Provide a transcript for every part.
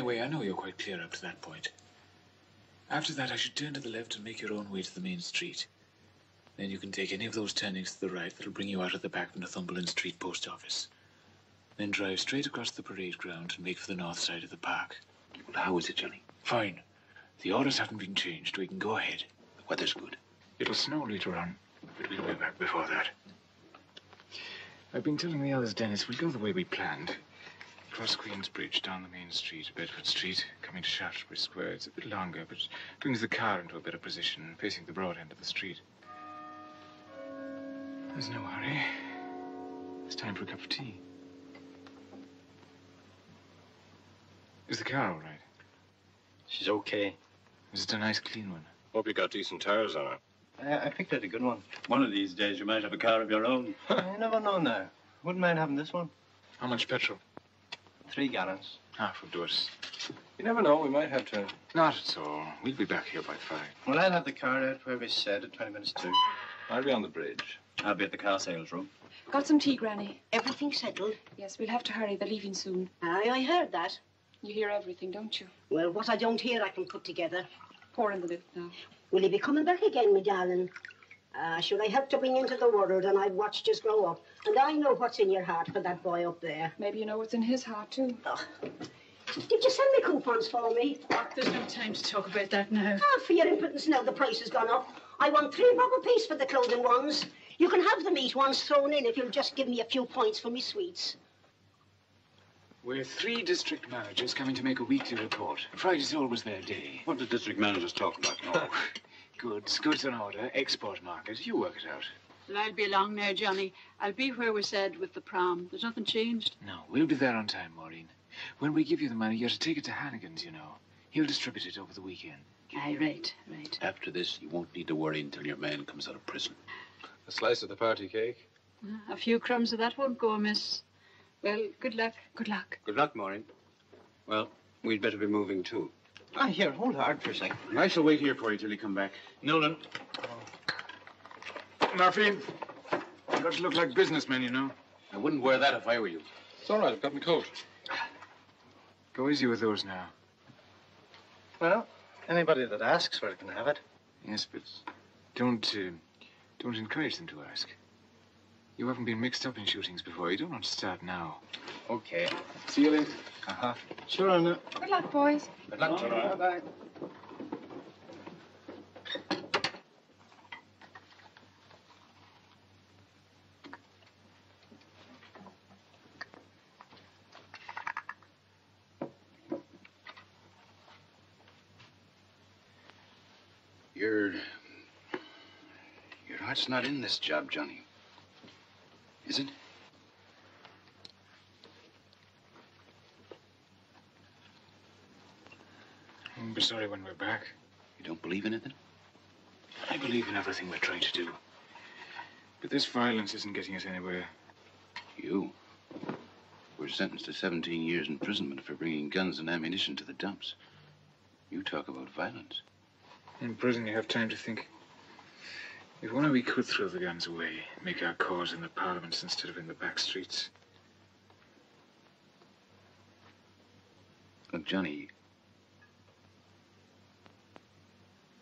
Anyway, I know you're quite clear up to that point. After that, I should turn to the left and make your own way to the main street. Then you can take any of those turnings to the right that'll bring you out at the back of the Northumberland Street post office. Then drive straight across the parade ground and make for the north side of the park. Well, how is it, Johnny? Fine. The orders haven't been changed. We can go ahead. The weather's good. It'll snow later on, but we'll be back before that. I've been telling the others, Dennis, we'll go the way we planned. Cross Queensbridge, down the main street, Bedford Street, coming to Shaftesbury Square. It's a bit longer, but brings the car into a better position, facing the broad end of the street. There's no hurry. It's time for a cup of tea. Is the car all right? She's okay. Is it a nice, clean one? Hope you got decent tires on her. I, I picked out a good one. One of these days you might have a car of your own. you never know now. Wouldn't mind having this one. How much petrol? Three gallons. Half will do us. You never know. We might have to. Not at all. We'll be back here by five. Well, I'll have the car out where we said at 20 minutes to. I'll be on the bridge. I'll be at the car sales room. Got some tea, Granny? Everything settled? Yes, we'll have to hurry. They're leaving soon. Aye, I heard that. You hear everything, don't you? Well, what I don't hear, I can put together. Pour in the milk now. Will he be coming back again, my darling? Uh, should I help to bring into the world and I've watched you grow up. And I know what's in your heart for that boy up there. Maybe you know what's in his heart, too. Oh. Did you send me coupons for me? There's no time to talk about that now. Ah, for your impotence now, the price has gone up. I want three bob a piece for the clothing ones. You can have the meat ones thrown in if you'll just give me a few points for me sweets. We're three district managers coming to make a weekly report. Friday's always their day. What do district managers talk about? Oh, goods, goods on order, export market. You work it out. Well, I'll be along now, Johnny. I'll be where we said with the prom. There's nothing changed. No, we'll be there on time, Maureen. When we give you the money, you're to take it to Hannigan's, you know. He'll distribute it over the weekend. Aye, right, right. After this, you won't need to worry until your man comes out of prison. A slice of the party cake. A few crumbs of that won't go amiss. Well, good luck. Good luck. Good luck, Maureen. Well, we'd better be moving too. Ah, here, hold hard for a second. I shall wait here for you till you come back. Nolan. Murphy, you got to look like businessmen, you know. I wouldn't wear that if I were you. It's all right. I've got my coat. Go easy with those now. Well, anybody that asks for it can have it. Yes, but don't, uh, don't encourage them to ask. You haven't been mixed up in shootings before. You don't want to start now. Okay. See you later. Uh-huh. Sure, Anna. Good luck, boys. Good luck to you. Bye-bye. Your... Your heart's not in this job, Johnny. Is it? I'll be sorry when we're back. You don't believe in it, then? I believe in everything we're trying to do. But this violence isn't getting us anywhere. You were sentenced to 17 years imprisonment for bringing guns and ammunition to the dumps. You talk about violence. In prison, you have time to think. If only we could throw the guns away, make our cause in the parliaments instead of in the back streets. Look, Johnny.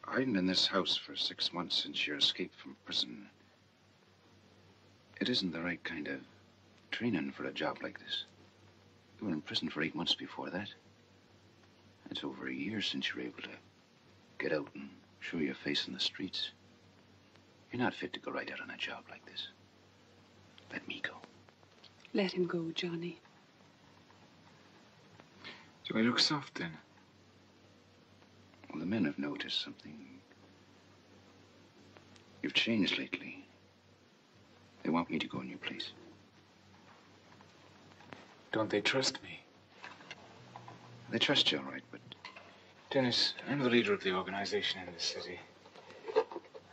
I've been in this house for six months since your escape from prison. It isn't the right kind of training for a job like this. You were in prison for eight months before that. It's over a year since you were able to get out and show your face in the streets. You're not fit to go right out on a job like this. Let me go. Let him go, Johnny. Do I look soft then? Well, the men have noticed something. You've changed lately. They want me to go in your place. Don't they trust me? They trust you, all right, but Dennis, I'm the leader of the organization in this city.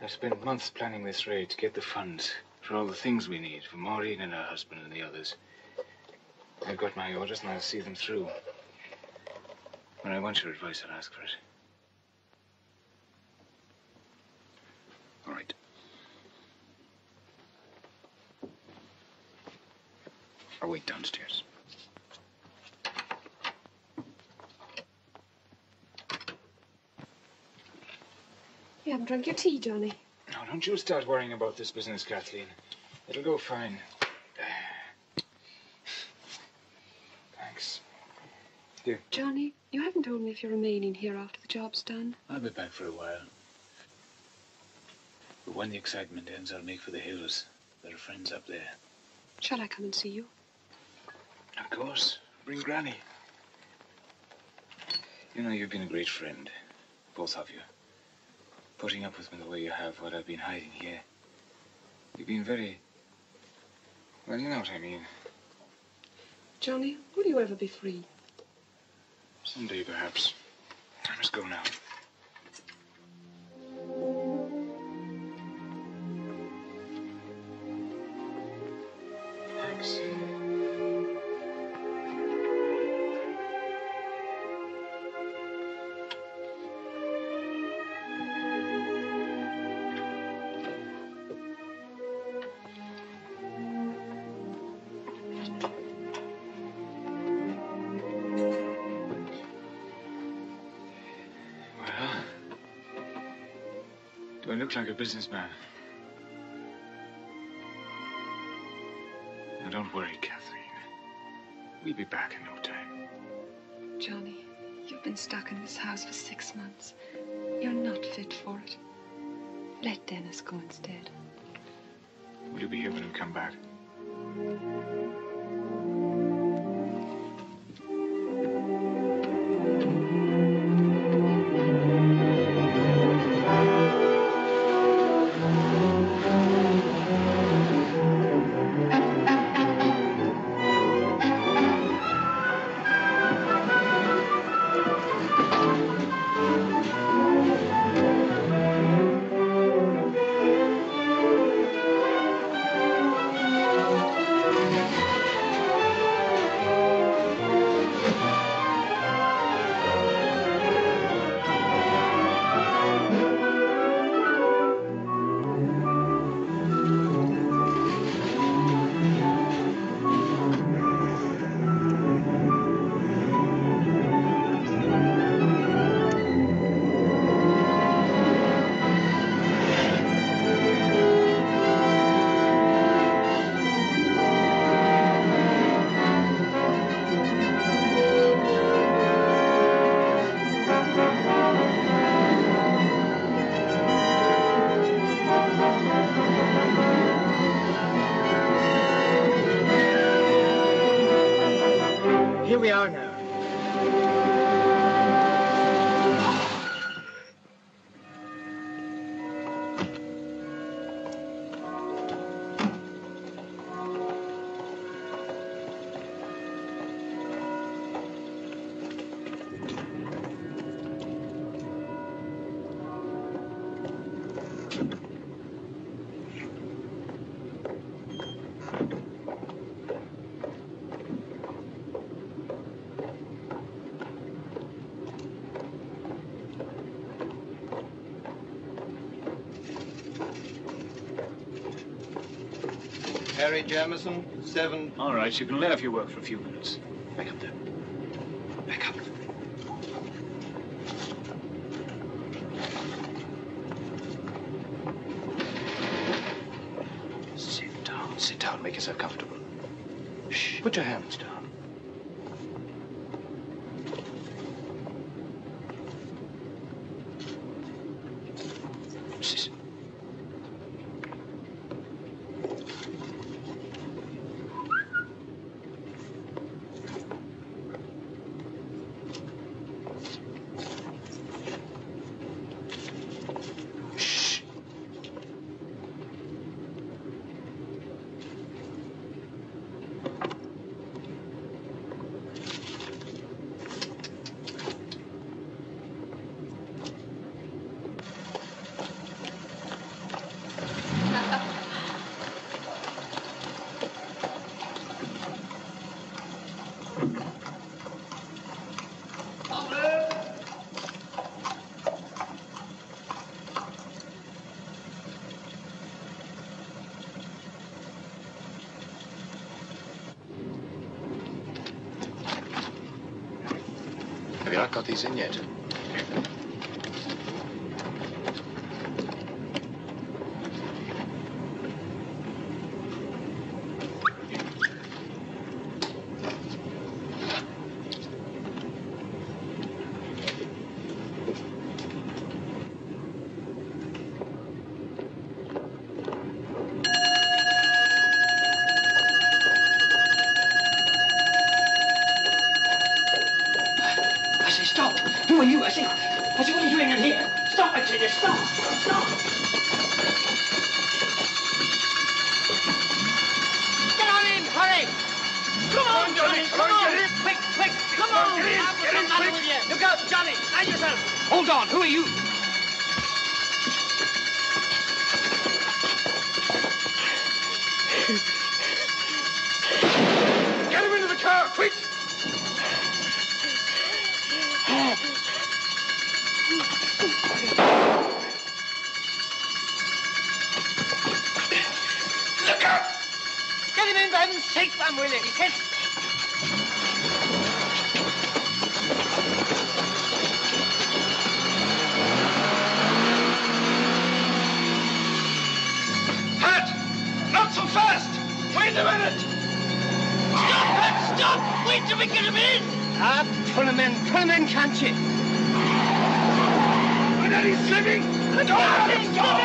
I've spent months planning this raid to get the funds for all the things we need for Maureen and her husband and the others. I've got my orders and I'll see them through. When I want your advice, I'll ask for it. all right. I'll wait downstairs. Haven't drunk your tea, Johnny. No, don't you start worrying about this business, Kathleen. It'll go fine. Thanks. Johnny, you haven't told me if you're remaining here after the job's done. I'll be back for a while. But when the excitement ends, I'll make for the hills. There are friends up there. Shall I come and see you? Of course. Bring Granny. You know, you've been a great friend. Both of you. Putting up with me the way you have while I've been hiding here. You've been very... Well, you know what I mean. Johnny, will you ever be free? Someday, perhaps. I must go now. Look like a businessman? Now, don't worry, Catherine. We'll be back in no time. Johnny, you've been stuck in this house for six months. You're not fit for it. Let Dennis go instead. Will you be here when we come back? Here we are now. Jamison, seven. All right, you can lay off your work for a few minutes. Back up there. Back up. Sit down. Sit down. Make yourself comfortable. Shh. Put your hands down. Sit. Shh. Not got these in yet? Wait till we get him in! Ah, pull him in, pull him in, can't you? And then he's slipping! Go on, go!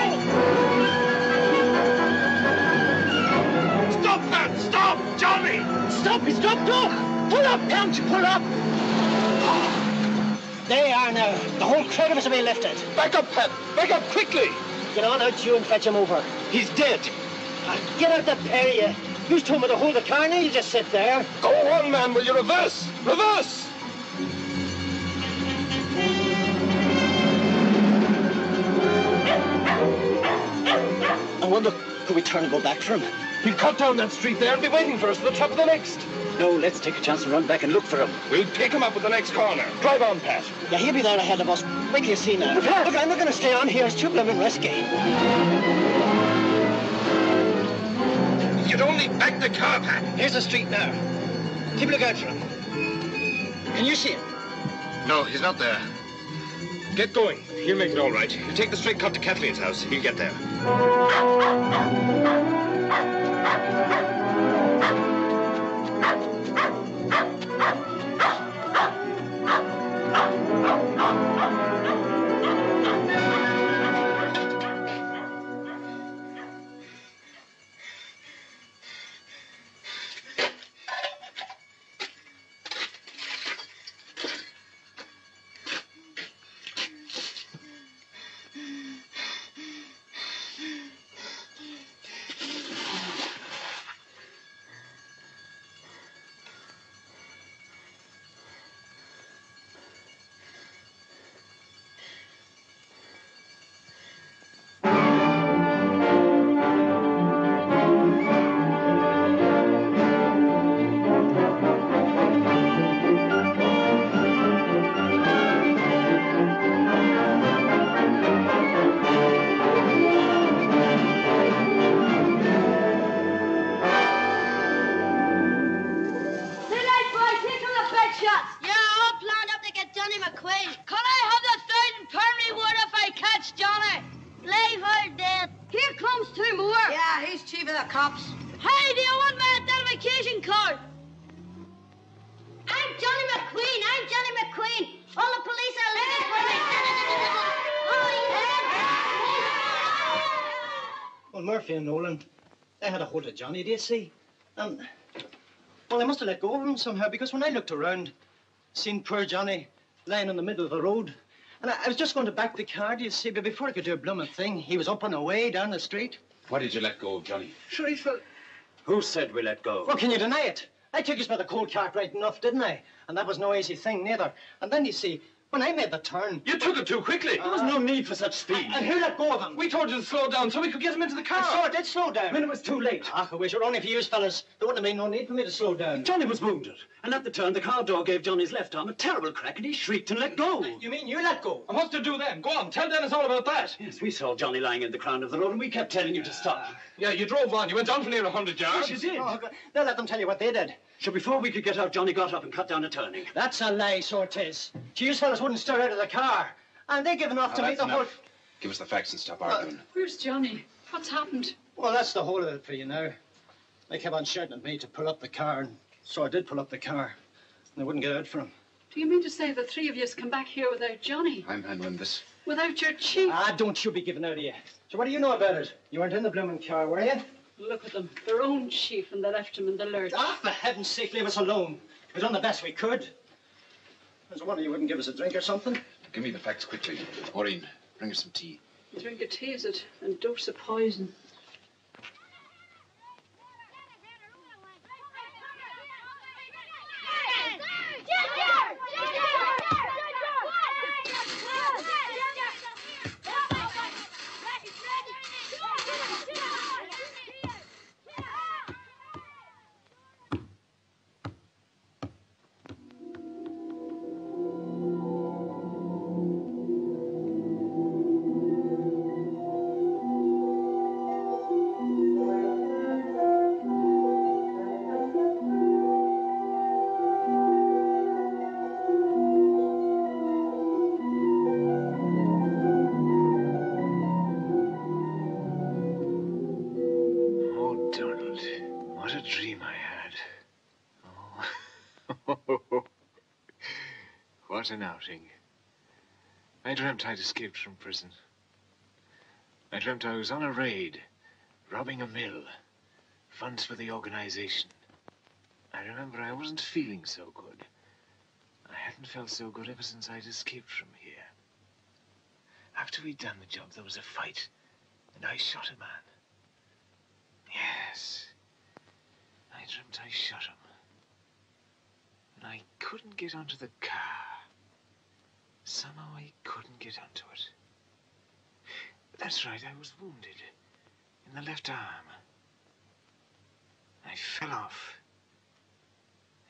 Stop, Pat! Stop! Johnny! Stop, he's dropped off! Pull up, can't you, pull up! There you are now. The whole crowd of us will be lifted. Back up, Pat! Back up quickly! Get on out, you, and fetch him over. He's dead! Ah, Get out the pair of you. Told me to hold the car, now you just sit there. Go on, man! Will you reverse? Reverse! I wonder, could we turn and go back for him? He'll cut down that street there and be waiting for us at the top of the next. No, let's take a chance and run back and look for him. We'll pick him up at the next corner. Drive on, Pat. Yeah, he'll be there ahead of us. Wait till you see now. Look, I'm not going to stay on here. It's too blooming risky. You'd only back the car, Pat. Here's the street now. Keep a look out for him. Can you see him? No, he's not there. Get going. He'll make it all right. You take the straight cut to Kathleen's house. He'll get there. They had a hold of Johnny, do you see? And, well, they must have let go of him somehow, because when I looked around, seen poor Johnny lying in the middle of the road, and I, I was just going to back the car, do you see, but before I could do a blooming thing, he was up and away down the street. Why did you let go of Johnny? Sure, he felt... Who said we let go? Well, can you deny it? I took us by the cold cart right enough, didn't I? And that was no easy thing, neither. And then, you see, when I made the turn... You took it too quickly. There was no need for such speed. And who let go of him? We told you to slow down so we could get him into the car. I saw it did slow down. When it was too late. Ah, I wish it were only for you fellas. There wouldn't have been no need for me to slow down. Johnny was wounded, and at the turn, the car door gave Johnny's left arm a terrible crack, and he shrieked and let go. You mean you let go? And what's to do then? Go on, tell Dennis all about that. Yes, we saw Johnny lying in the crown of the road, and we kept telling you to stop. Yeah, you drove on. You went on for near a hundred yards. Yes, you did. Oh, God. now let them tell you what they did. So before we could get out, Johnny got up and cut down a turning. That's a lie, so it is. Gee, you fellas wouldn't stir out of the car. And they given off to Now, me that's the whole... Give us the facts and stop arguing. Where's Johnny? What's happened? Well, that's the whole of it for you now. They kept on shouting at me to pull up the car, and so I did pull up the car. And they wouldn't get out for him. Do you mean to say the three of you come back here without Johnny? I'm handling this. Without your chief? Ah, don't you be giving out of you. So what do you know about it? You weren't in the blooming car, were you? Look at them. Their own chief, and they left him in the lurch. Ah, for heaven's sake, leave us alone. We've done the best we could. There's a wonder you wouldn't give us a drink or something. Give me the facts quickly. Maureen, bring us some tea. Drink a tea, is it? And dose of poison. An outing. I dreamt I'd escaped from prison. I dreamt I was on a raid, robbing a mill, funds for the organization. I remember I wasn't feeling so good. I hadn't felt so good ever since I'd escaped from here. After we'd done the job, there was a fight, and I shot a man. Yes. I dreamt I shot him. And I couldn't get onto the car. Somehow I couldn't get onto it. That's right, I was wounded. In the left arm. I fell off.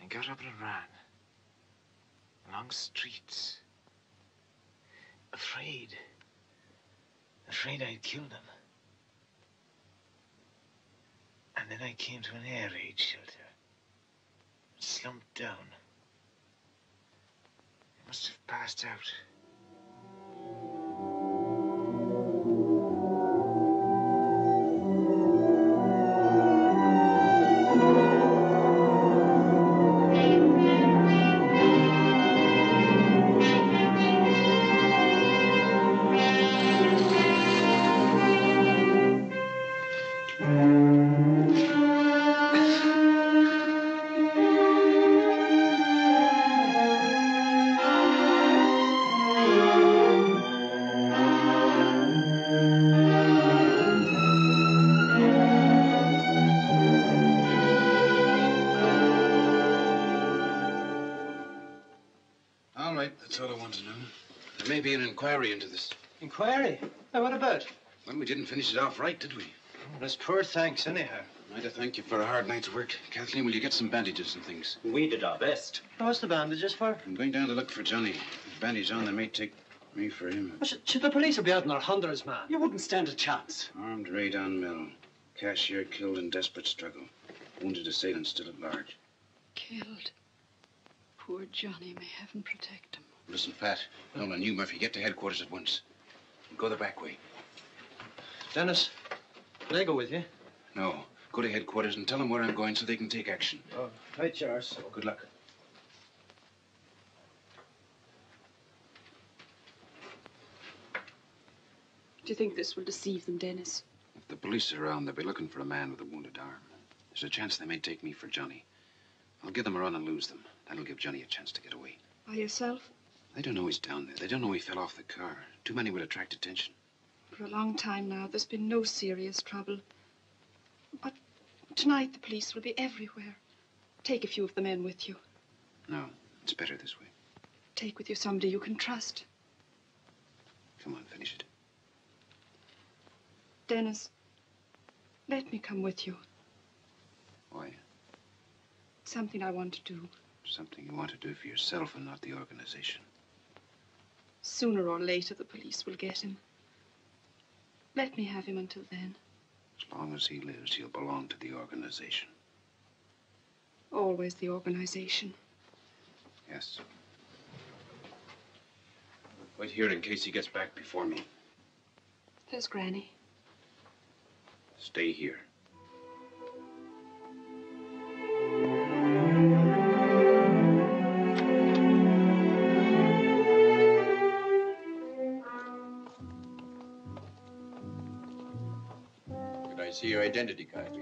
I got up and ran. Along streets. Afraid. Afraid I'd killed him. And then I came to an air raid shelter. Slumped down. Must have passed out. Inquiry into this. Inquiry? Now, what about? Well, we didn't finish it off right, did we? Oh, that's poor thanks, anyhow. I'd to thank you for a hard night's work. Kathleen, will you get some bandages and things? We did our best. What's the bandages for? I'm going down to look for Johnny. With bandage on, they may take me for him. Well, should, should the police will be out in their hundreds, man. You wouldn't stand a chance. Armed raid on mill. Cashier killed in desperate struggle. Wounded assailant still at large. Killed. Poor Johnny. May heaven protect him. Listen, Pat. Nolan, you, Murphy, get to headquarters at once. Go the back way. Dennis, can I go with you? No. Go to headquarters and tell them where I'm going so they can take action. Oh, right, Charles. Oh, good luck. Do you think this will deceive them, Dennis? If the police are around, they'll be looking for a man with a wounded arm. There's a chance they may take me for Johnny. I'll give them a run and lose them. That'll give Johnny a chance to get away. By yourself? They don't know he's down there. They don't know he fell off the car. Too many would attract attention. For a long time now, there's been no serious trouble. But tonight the police will be everywhere. Take a few of the men with you. No, it's better this way. Take with you somebody you can trust. Come on, finish it. Dennis, let me come with you. Why? Something I want to do. Something you want to do for yourself and not the organization. Sooner or later, the police will get him. Let me have him until then. As long as he lives, he'll belong to the organization. Always the organization. Yes. Wait here in case he gets back before me. There's Granny. Stay here. Identity card,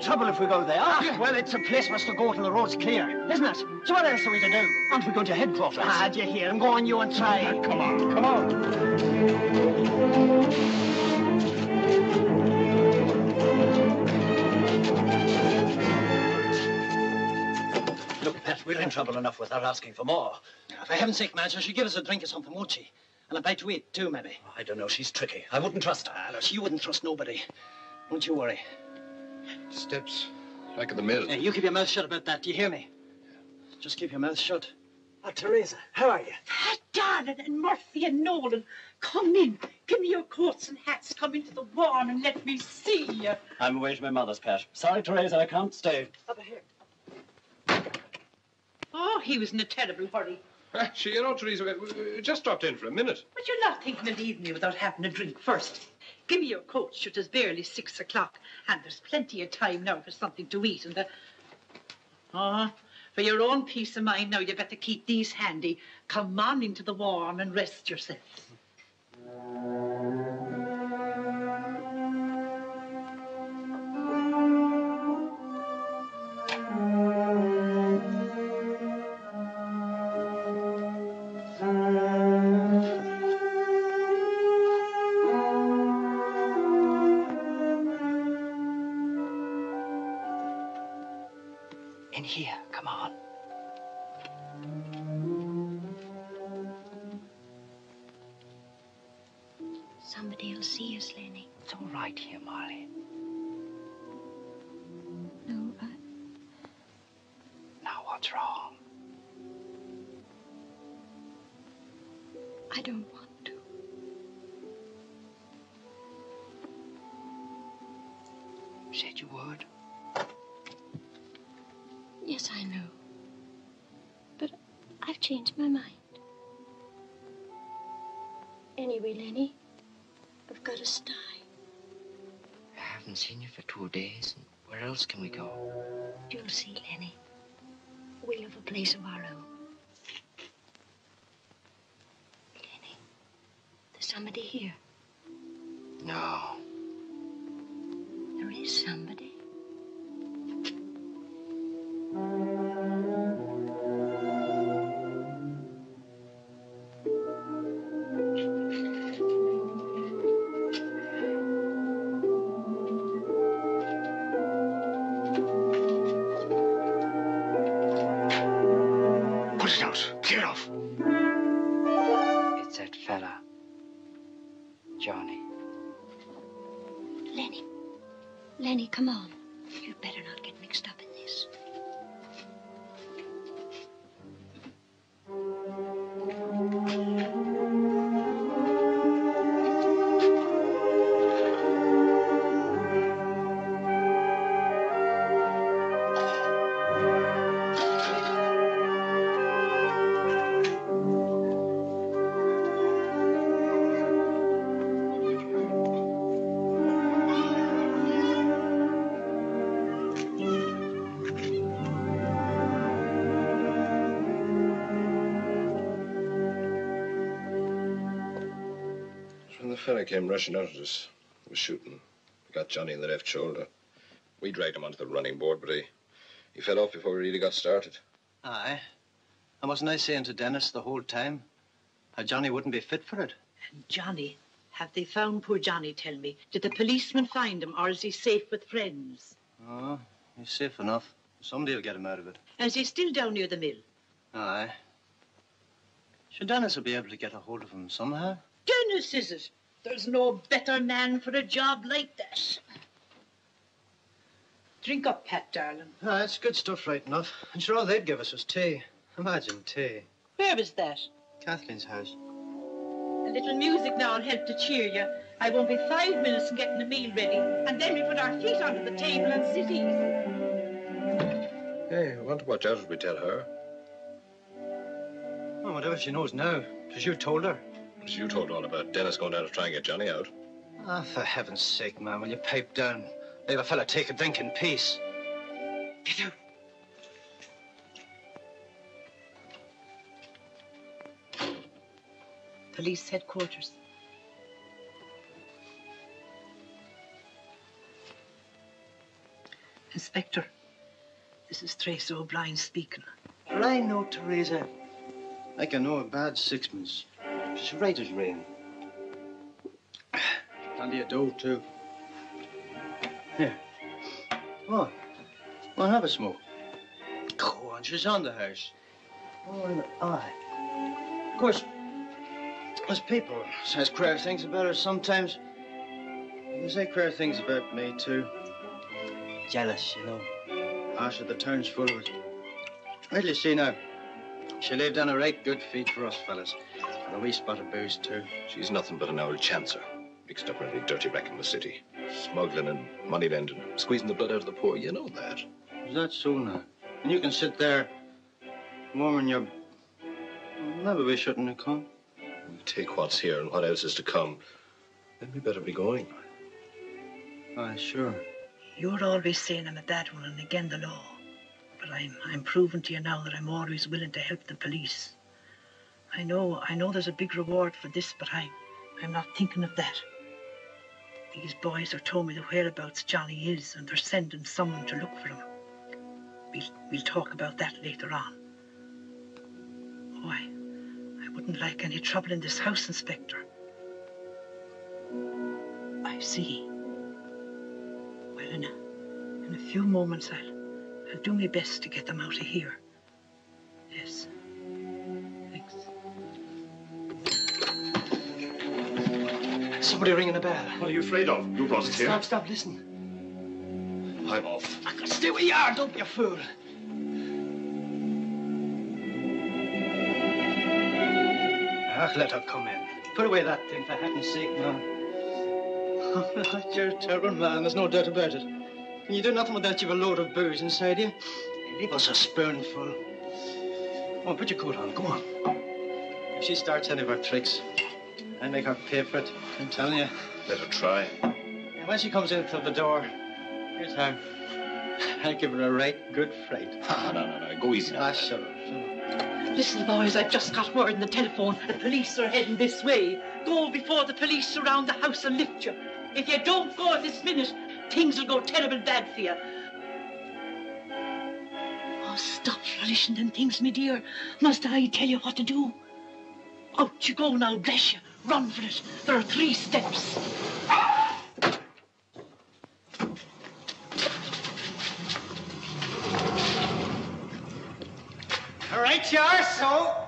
Trouble if we go there. Ah, well, it's a place for us to go till the road's clear, isn't it? So what else are we to do? Aren't we going to headquarters? Ah, do you hear him? Go on, you and try. Come on, come on. Look, Pat, we're in trouble enough without asking for more. For heaven's sake, man, she'll give us a drink or something, won't she? And a bite to eat, too, maybe. I don't know. She's tricky. I wouldn't trust her. Ah, no, she wouldn't trust nobody. Don't you worry. Steps. back at the mill. Hey, you keep your mouth shut about that. Do you hear me? Just keep your mouth shut. Ah, Teresa, how are you? Ah, Darling and Murphy and Nolan, come in. Give me your coats and hats. Come into the warm and let me see you. I'm away to my mother's, Pat. Sorry, Teresa, I can't stay. Over here. Oh, he was in a terrible hurry. Actually, you know, Teresa, we- we just dropped in for a minute. But you're not thinking of leaving me without having a drink first. Give me your coat. It is barely six o'clock, and there's plenty of time now for something to eat. And the... Ah, for your own peace of mind, now you better keep these handy. Come on into the warm and rest yourselves. When came rushing out at us, he was shooting. He got Johnny in the left shoulder. We dragged him onto the running board, but he, he fell off before we really got started. Aye. And wasn't I saying to Dennis the whole time how Johnny wouldn't be fit for it? And Johnny, have they found poor Johnny, tell me? Did the policeman find him, or is he safe with friends? Oh, he's safe enough. Somebody will get him out of it. And is he still down near the mill? Aye. Sure, Dennis will be able to get a hold of him somehow. Dennis, is it? There's no better man for a job like that. Drink up, Pat, darling. Ah, it's good stuff, right enough. And sure, all they'd give us was tea. Imagine tea. Where was that? Kathleen's house. A little music now will help to cheer you. I won't be five minutes in getting the meal ready, and then we put our feet under the table and sit easy. Hey, I wonder what else we tell her. Oh, whatever she knows now, because you told her. As you told all about Dennis going down to try and get Johnny out. Ah, for heaven's sake, man, will you pipe down? Leave a fella take a drink in peace. Get out. Police headquarters. Inspector, this is Teresa O'Brien speaking. Well, I know Teresa. I can know a bad sixpence. She's right as rain. Plenty of dough, too. Here. Come on. Come on, have a smoke. Go on, she's on the house. Oh, and aye. Of course, there's people says queer things about her sometimes. They say queer things about me, too. Jealous, you know. After the town's full of it. Well, you see now, she laid down a right good feed for us fellas. And a wee spot of booze, too. She's nothing but an old chancer. Mixed up in every dirty wreck in the city. Smuggling and money lending, squeezing the blood out of the poor. You know that. Is that so now? And you can sit there, warming your... Maybe we shouldn't have come. We take what's here and what else is to come. Then we better be going. Aye, sure. You're always saying I'm a bad one and again the law. But I'm, I'm proving to you now that I'm always willing to help the police. I know, I know there's a big reward for this, but I, I'm not thinking of that. These boys have told me the whereabouts Johnny is, and they're sending someone to look for him. We'll, we'll talk about that later on. Oh, I, I wouldn't like any trouble in this house, Inspector. I see. Well, in a, in a few moments, I'll, I'll do my best to get them out of here. Yes. Somebody ringing a bell. What are you afraid of? You brought us here. Stop, stop, listen. I'm off. Stay where you are, don't be a fool. Ah, let her come in. Put away that thing, for heaven's sake, now. You're a terrible man, there's no doubt about it. Can you do nothing without you've a load of booze inside you? Leave us a spoonful. Come on, put your coat on, go on. If she starts any of her tricks, I make her pay for it. I'm telling you. Let her try. And when she comes in through the door, here's how. I'll give her a right good fright. Ah, no, no, no. Go easy now. Ah, shut up, shut up. Listen, boys, I've just got word on the telephone. The police are heading this way. Go before the police surround the house and lift you. If you don't go this minute, things will go terrible bad for you. Oh, stop flourishing them things, me dear. Must I tell you what to do? Out you go now, bless you. Run for it. There are three steps. All right, you are, so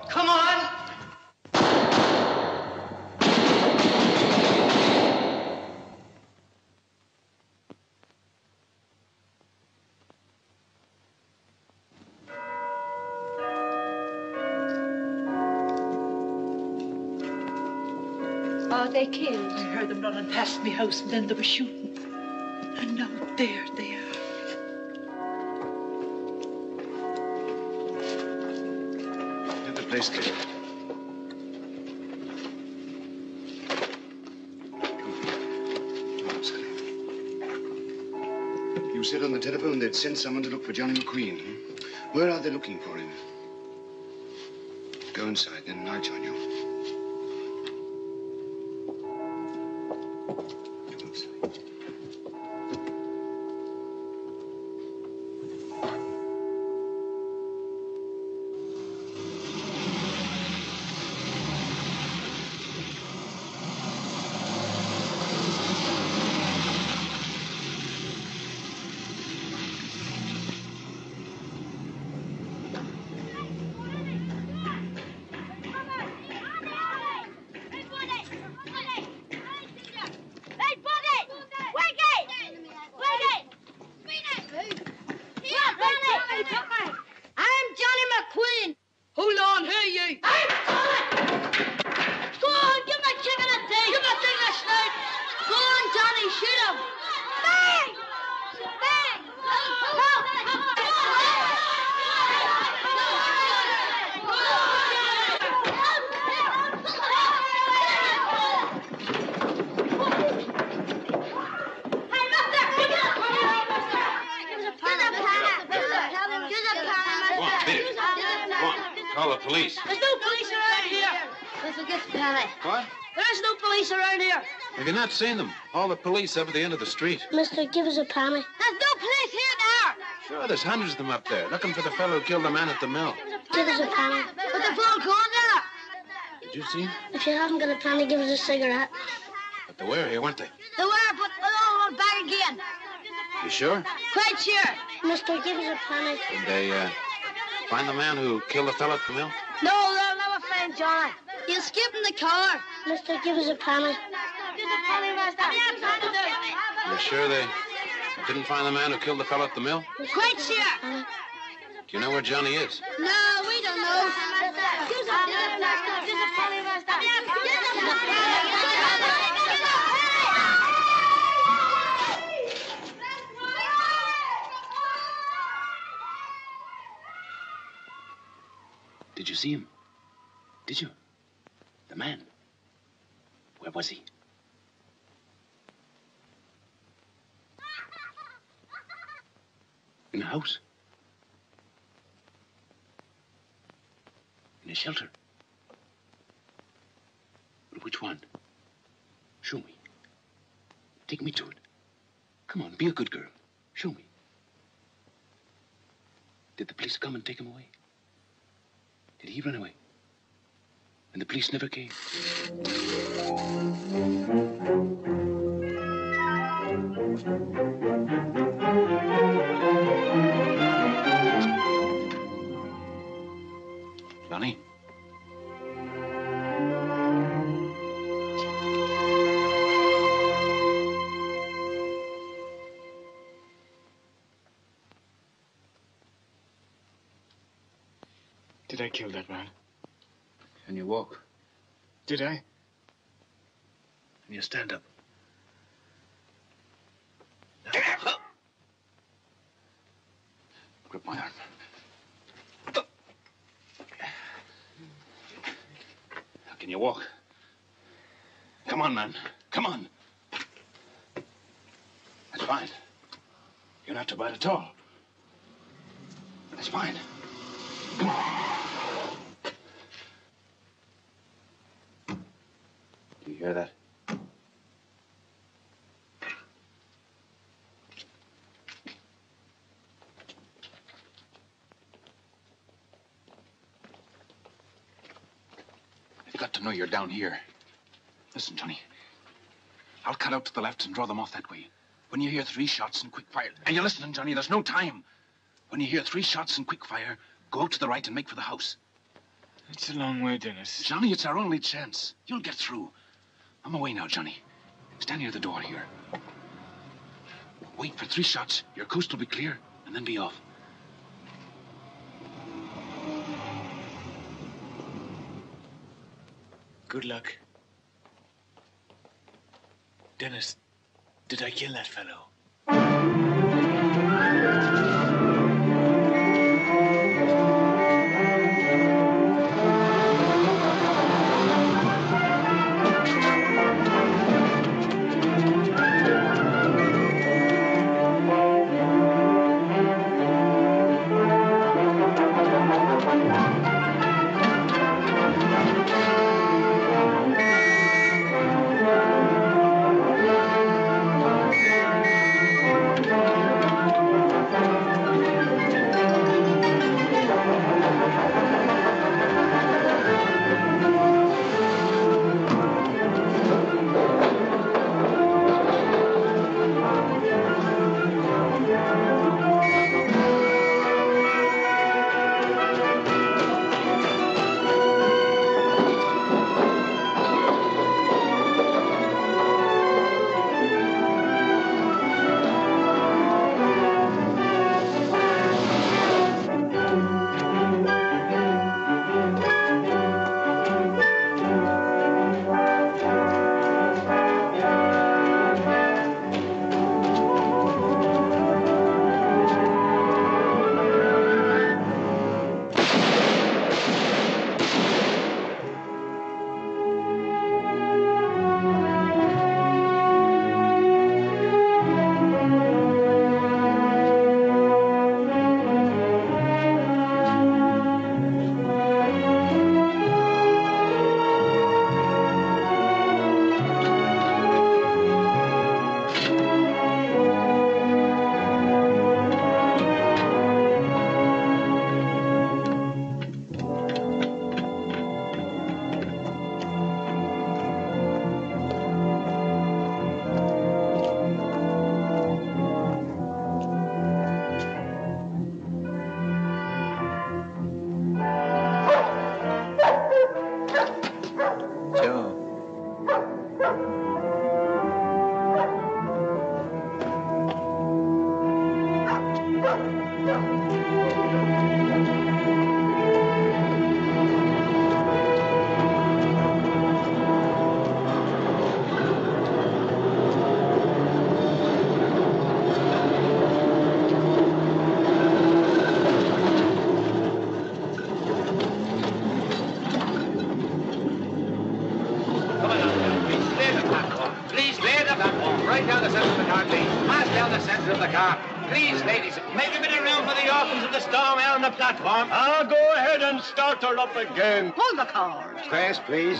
Heard past me house and then they were shooting. And now there they are. Get the place clear. You said on the telephone they'd sent someone to look for Johnny McQueen. Where are they looking for him? Go inside, then I'll join you. Hey, Buddy! Wiggy! Wiggy! Here, Johnny! I'm Johnny McQueen. Hold on, here you. I'm Johnny! Go on, give my chicken a dig. Give my thing a snout. Go on, Johnny, shoot him. Bang! Bang! Call the police. There's no police around here. Listen, get Penny. What? There's no police around here. Have you not seen them? All the police up at the end of the street. Mister, give us a penny. There's no police here now. Sure, there's hundreds of them up there, looking for the fellow who killed the man at the mill. Give us a penny. But they've all gone now. Did you see? If you haven't got a penny, give us a cigarette. But they were here, weren't they? They were, but they all went back again. You sure? Quite sure. Mister, give us a penny. Did they uh, find the man who killed the fellow at the mill? No, they'll never find Johnny. He'll skip in the car. Mister, give us a penny. Give us a penny, Master. You sure they didn't find the man who killed the fellow at the mill? Quite sure. Do you know where Johnny is? No, we don't know. Give us a penny, Master. Give us a penny, Master. Give us a penny. Did you see him? Did you? The man. Where was he? In a house? In a shelter? But which one? Show me. Take me to it. Come on, be a good girl. Show me. Did the police come and take him away? Did he run away? And the police never came? Did I? And you stand up? Grip my arm. Now, Can you walk? Come on, man. Come on. That's fine. You're not have to bite at all. That's fine. Come on. Do you hear that? I've got to know you're down here. Listen, Johnny. I'll cut out to the left and draw them off that way. When you hear three shots and quick fire. And you're listening, Johnny, there's no time. When you hear three shots and quick fire, go out to the right and make for the house. It's a long way, Dennis. Johnny, it's our only chance. You'll get through. I'm away now, Johnny. Stand near the door here. Wait for three shots. Your coast will be clear, and then be off. Good luck. Dennis, did I kill that fellow? Again. Pull the cord. Space, please.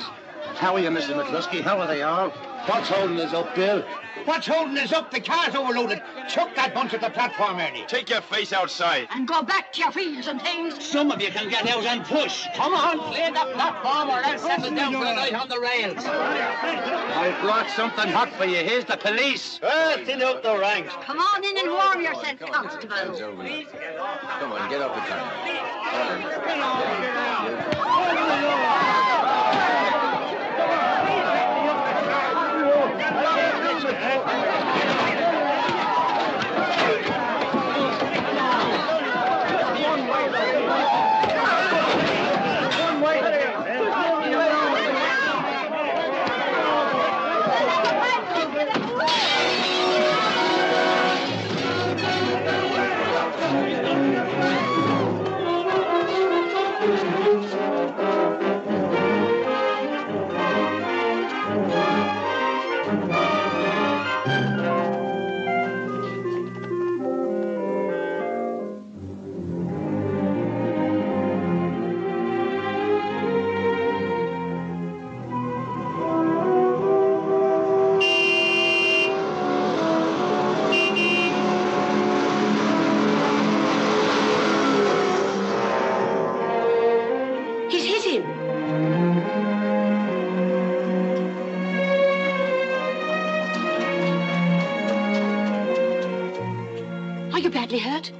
How are you, Mr. McCluskey? How are they all? What's holding us up, Bill? What's holding us up? The car's overloaded. Chuck that bunch at the platform, Ernie. Take your face outside. And go back to your fields and things. Some of you can get out and push. Come on, clear the platform or else settle down for a night on the rails. I've brought something hot for you. Here's the police. Well, thin out the ranks. Come on in and warm yourself, Constable. Come on, get up the car.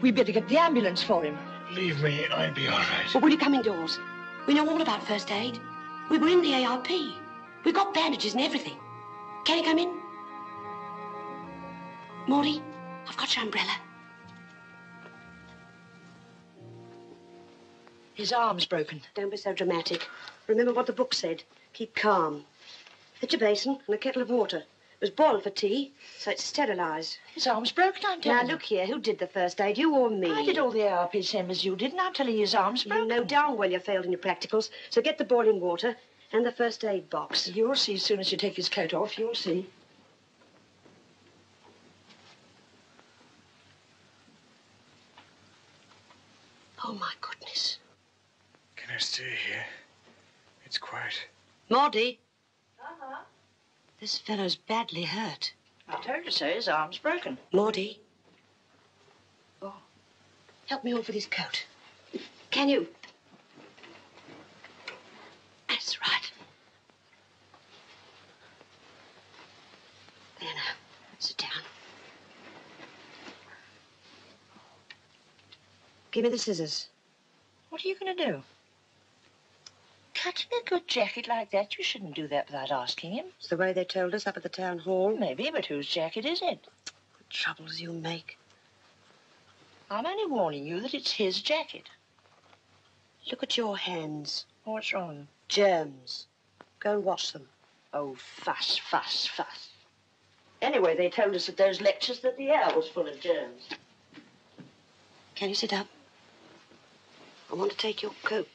Badly hurt? We better get the ambulance for him. Leave me, I'll be all right. But will you come indoors? We know all about first aid. We were in the ARP. We've got bandages and everything. Can you come in? Maudie, I've got your umbrella. His arm's broken. Don't be so dramatic. Remember what the book said. Keep calm. Fetch a basin and a kettle of water. Was boiled for tea, so it's sterilised. His arm's broken, I'm telling Now, you. look here, who did the first aid, you or me? I did all the ARP same as you did, and I'm telling you his arm's broken. You know darn well you failed in your practicals, so get the boiling water and the first aid box. You'll see as soon as you take his coat off, you'll see. Oh, my goodness. Can I stay here? It's quiet. Maudie, Uh-huh. This fellow's badly hurt. I told you so, his arm's broken. Maudie. Oh, help me off with his coat. Can you? That's right. There now. Sit down. Give me the scissors. What are you going to do? Cutting a good jacket like that, you shouldn't do that without asking him. It's the way they told us up at the town hall. Maybe, but whose jacket is it? What troubles you make. I'm only warning you that it's his jacket. Look at your hands. What's wrong? Germs. Go and wash them. Oh, fuss, fuss, fuss. Anyway, they told us at those lectures that the air was full of germs. Can you sit up? I want to take your coat.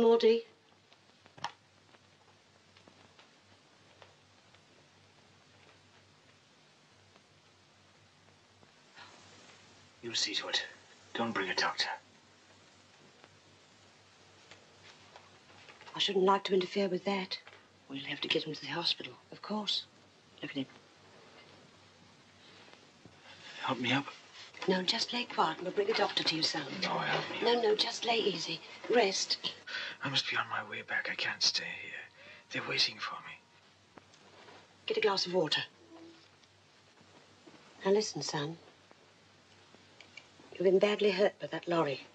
Maudie. You'll see to it. Don't bring a doctor. I shouldn't like to interfere with that. We'll have to get him to the hospital. Of course. Look at him. Help me up. No, just lay quiet and we'll bring a doctor to you, son. No, help me. No, no, just lay easy. Rest. I must be on my way back. I can't stay here. They're waiting for me. Get a glass of water. Now listen, son. You've been badly hurt by that lorry.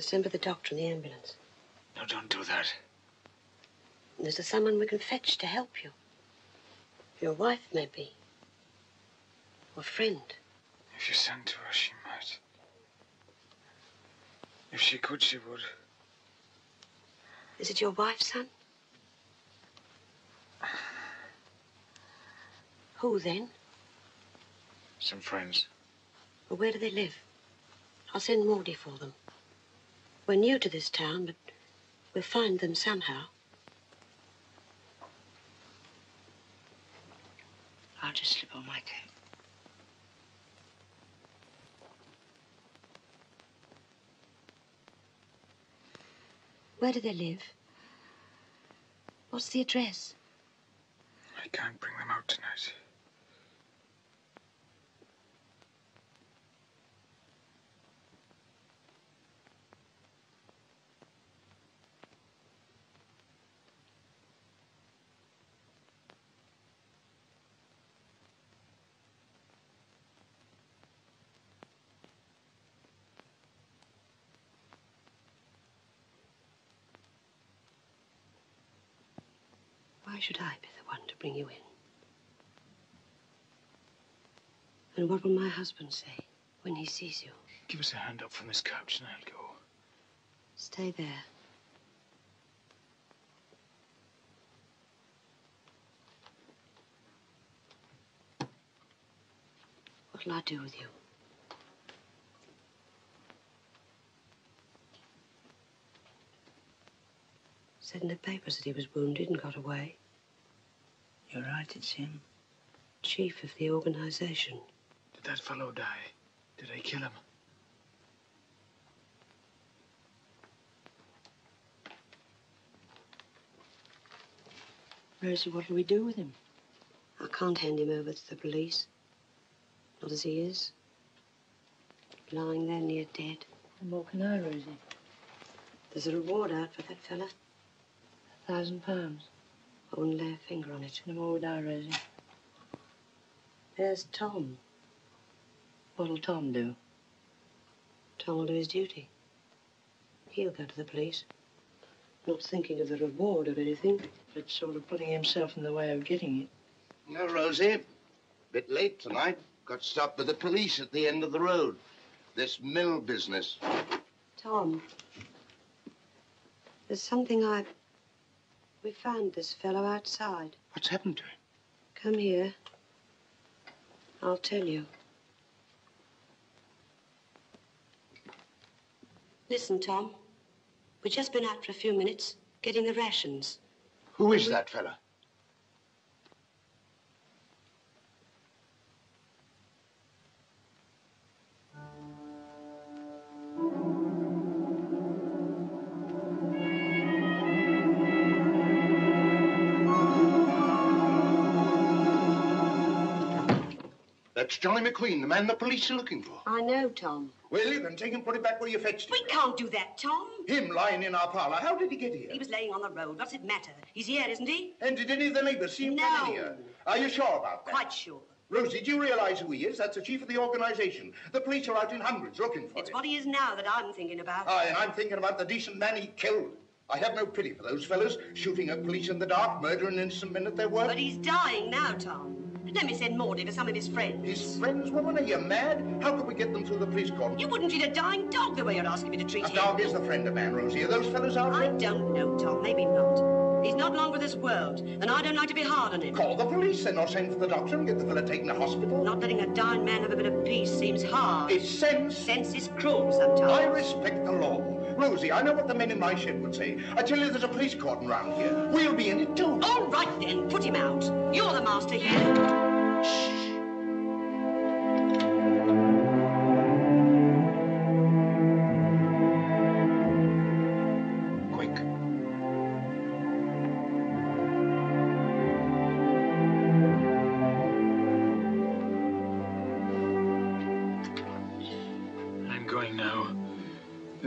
Send for the doctor and the ambulance. No, don't do that. There's someone we can fetch to help you. Your wife, maybe. Or a friend. If you sent to her, she might. If she could, she would. Is it your wife, son? Who then? Some friends. Well, where do they live? I'll send Maudie for them. We're new to this town, but we'll find them somehow. I'll just slip on my coat. Where do they live? What's the address? I can't bring them out tonight. Why should I be the one to bring you in? And what will my husband say when he sees you? Give us a hand up from this couch and I'll go. Stay there. What'll I do with you? Said in the papers that he was wounded and got away. You're right, it's him. Chief of the organization. Did that fellow die? Did I kill him? Rosie, what'll we do with him? I can't hand him over to the police. Not as he is. Lying there near dead. And what can I, Rosie? There's a reward out for that fella. A thousand pounds. I wouldn't lay a finger on it. No more would I, Rosie. There's Tom. What'll Tom do? Tom will do his duty. He'll go to the police. Not thinking of the reward or anything. But sort of putting himself in the way of getting it. No, Rosie. Bit late tonight. Got stopped by the police at the end of the road. This mill business. Tom, there's something I. We found this fellow outside. What's happened to him? Come here. I'll tell you. Listen, Tom. We've just been out for a few minutes, getting the rations. Who is that fella? That's Johnny McQueen, the man the police are looking for. I know, Tom. Well, you can take him, put him back where you fetched him. We can't do that, Tom. Him lying in our parlor. How did he get here? He was laying on the road. What's it matter? He's here, isn't he? And did any of the neighbors see him No. come in here? Are you sure about that? Quite sure. Rosie, do you realize who he is? That's the chief of the organization. The police are out in hundreds looking for It's him. what he is now that I'm thinking about. Aye, and I'm thinking about the decent man he killed. I have no pity for those fellows, shooting at police in the dark, murdering innocent men at their work. But he's dying now, Tom. Let me send Maudie for some of his friends. His friends, woman? Are you mad? How could we get them through the police cordon? You wouldn't treat a dying dog the way you're asking me to treat A him. dog is the friend of man, Rosie. Are those fellows out I don't know, Tom. Maybe not. He's not long for this world, and I don't like to be hard on him. Call the police then, or send for the doctor and get the fellow taken to hospital. Not letting a dying man have a bit of peace seems hard. It's sense. Sense is cruel sometimes. I respect the law. Rosie, I know what the men in my shed would say. I tell you, there's a police cordon round here. We'll be in it too. All right then, put him out. You're the master here. Quick.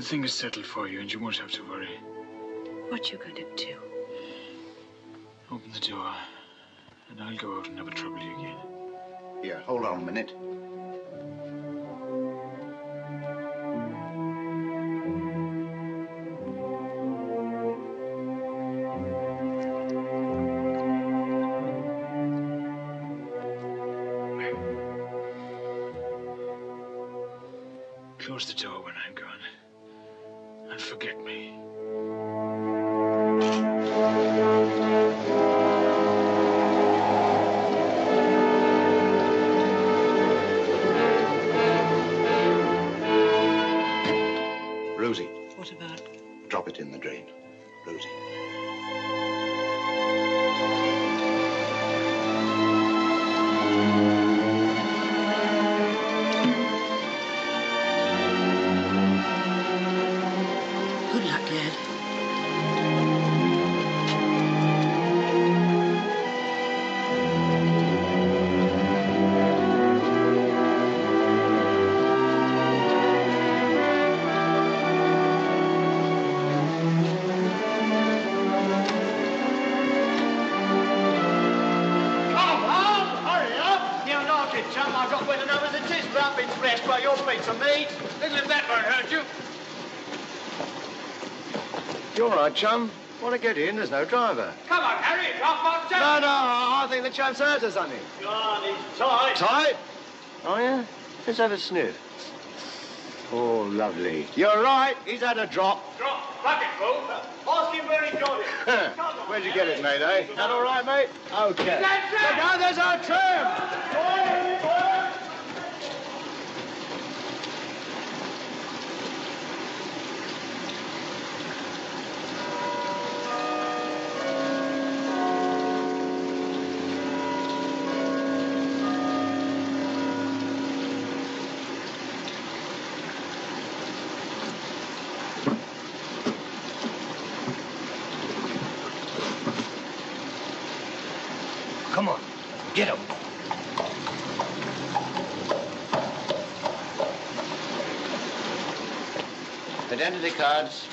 The thing is settled for you, and you won't have to worry. What you gonna do? Open the door, and I'll go out and never trouble you again. Here, hold on a minute. Close the door when I'm gone. And forget me. Chum? Want to get in? There's no driver. Come on, Harry, drop off, chum. No, no, I think the champ's hurt or something. God, he's tight. Tight? Oh, yeah? Let's have a sniff. Oh, lovely. You're right. He's had a drop. Drop, bucket full. Ask him where he got it. Where'd you get it, mate, eh? That all right, mate? Okay. Look out, there's our tram! Come on, get him. Identity cards.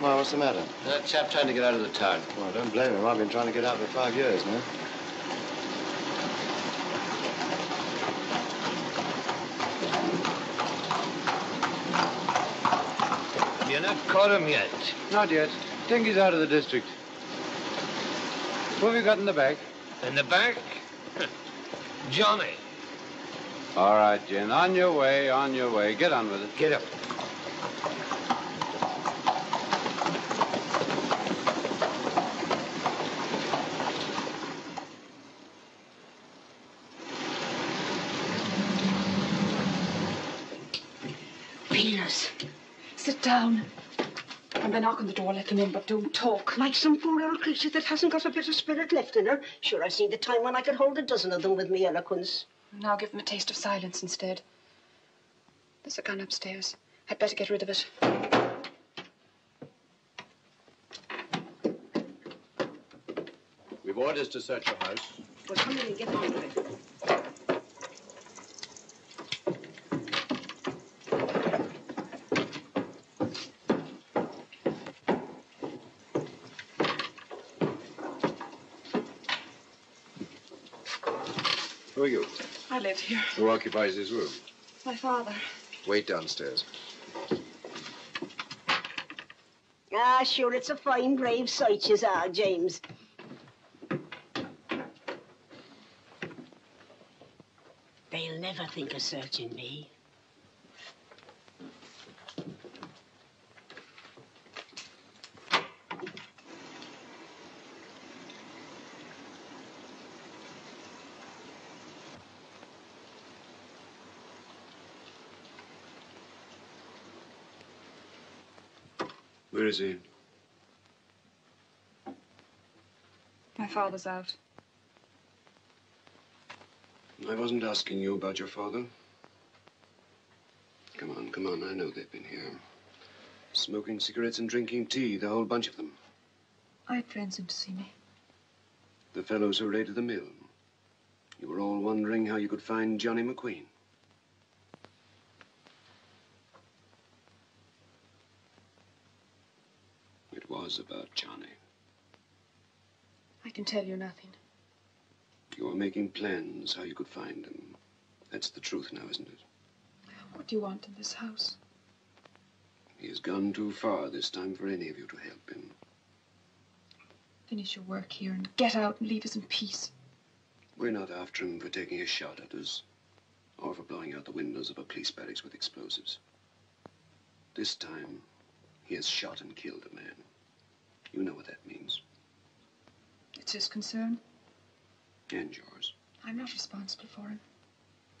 Well, what's the matter? That chap trying to get out of the town. Well, don't blame him. I've been trying to get out for five years now. Have you not caught him yet? Not yet. Think he's out of the district. What have you got in the back? In the back? Johnny. All right, Jen. On your way, on your way. Get on with it. Get up. Venus. Sit down. When they knock on the door, let them in, but don't talk. Like some poor old creature that hasn't got a bit of spirit left in her. Sure, I've seen the time when I could hold a dozen of them with me eloquence. Now give them a taste of silence instead. There's a gun upstairs. I'd better get rid of it. We've orders to search the house. Well, come in and get rid of it. Who are you? I live here. Who occupies this room? My father. Wait downstairs. Ah, sure, it's a fine, brave sight you are, James. They'll never think of searching me. Where is he? My father's out. I wasn't asking you about your father. Come on, come on. I know they've been here. Smoking cigarettes and drinking tea, the whole bunch of them. I had friends in to see me. The fellows who raided the mill. You were all wondering how you could find Johnny McQueen. It was about Johnny. I can tell you nothing. You were making plans how you could find him. That's the truth now, isn't it? What do you want in this house? He has gone too far this time for any of you to help him. Finish your work here and get out and leave us in peace. We're not after him for taking a shot at us or for blowing out the windows of a police barracks with explosives. This time, he has shot and killed a man. You know what that means. It's his concern. And yours. I'm not responsible for him.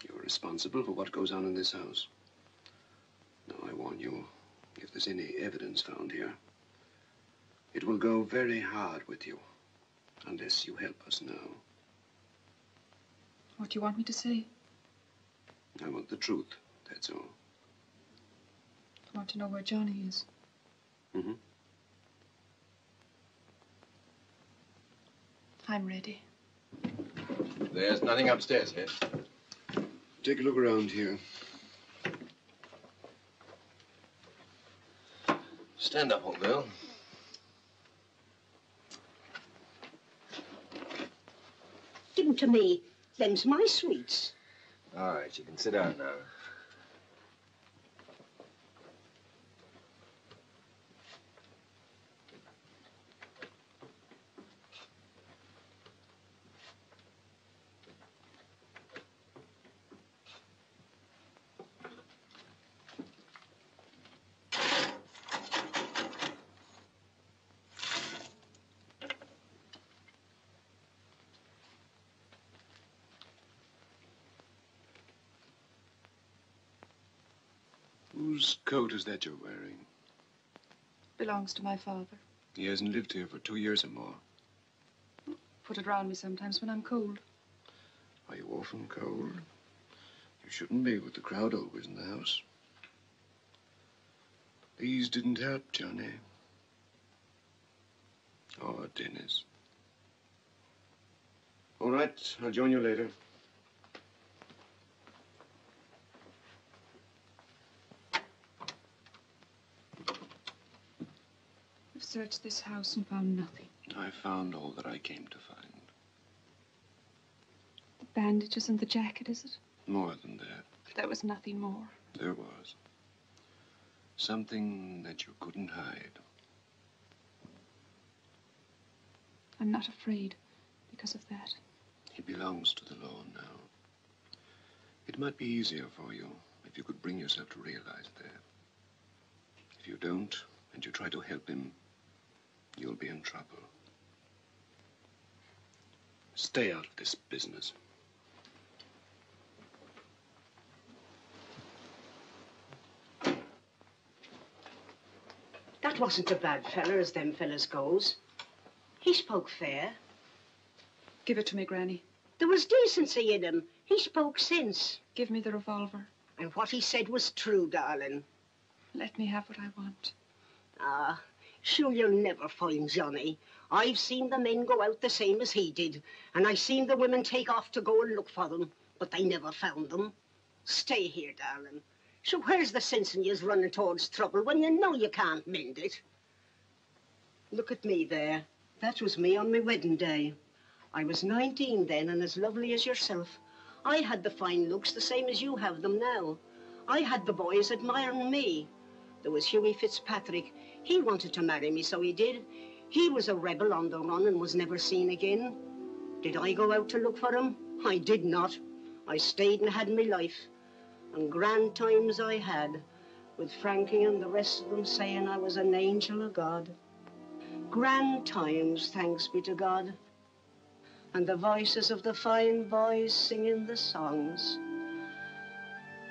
You're responsible for what goes on in this house. Now, I warn you, if there's any evidence found here, it will go very hard with you unless you help us now. What do you want me to say? I want the truth, that's all. I want to know where Johnny is. Mm-hmm. I'm ready. There's nothing upstairs here. Take a look around here. Stand up, old girl. Give 'em to me. Them's my sweets. All right, you can sit down now. Whose coat is that you're wearing? Belongs to my father. He hasn't lived here for two years or more. Put it round me sometimes when I'm cold. Are you often cold? You shouldn't be with the crowd always in the house. These didn't help Johnny. Or Dennis. All right, I'll join you later. Searched this house and found nothing. I found all that I came to find. The bandages and the jacket, is it? More than that, There was nothing more. there was. Something that you couldn't hide. I'm not afraid because of that. He belongs to the law now. It might be easier for you if you could bring yourself to realize that. If you don't, and you try to help him, you'll be in trouble. Stay out of this business. That wasn't a bad feller as them fellas goes. He spoke fair. Give it to me, Granny. There was decency in him. He spoke sense. Give me the revolver. And what he said was true, darling. Let me have what I want. Ah, sure you'll never find Johnny. I've seen the men go out the same as he did, and I've seen the women take off to go and look for them, but they never found them. Stay here, darling. So where's the sense in yous running towards trouble when you know you can't mend it? Look at me there. That was me on my wedding day. I was 19 then and as lovely as yourself. I had the fine looks the same as you have them now. I had the boys admiring me. There was Hughie Fitzpatrick. He wanted to marry me, so he did. He was a rebel on the run and was never seen again. Did I go out to look for him? I did not. I stayed and had my life. And grand times I had, with Frankie and the rest of them saying I was an angel of God. Grand times, thanks be to God. And the voices of the fine boys singing the songs.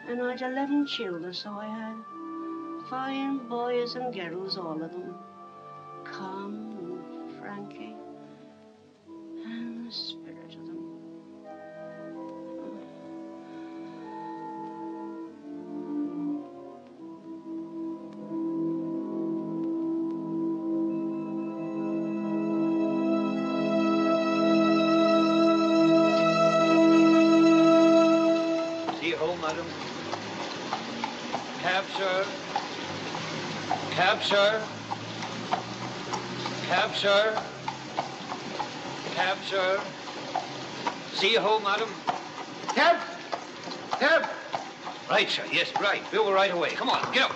And I'd 11 children, so I had. Fine boys and girls, all of them. Come, Frankie, and sir. Cab, sir. See you home, madam? Cab! Cab! Right, sir. Yes, right. We'll go right away. Come on, get up.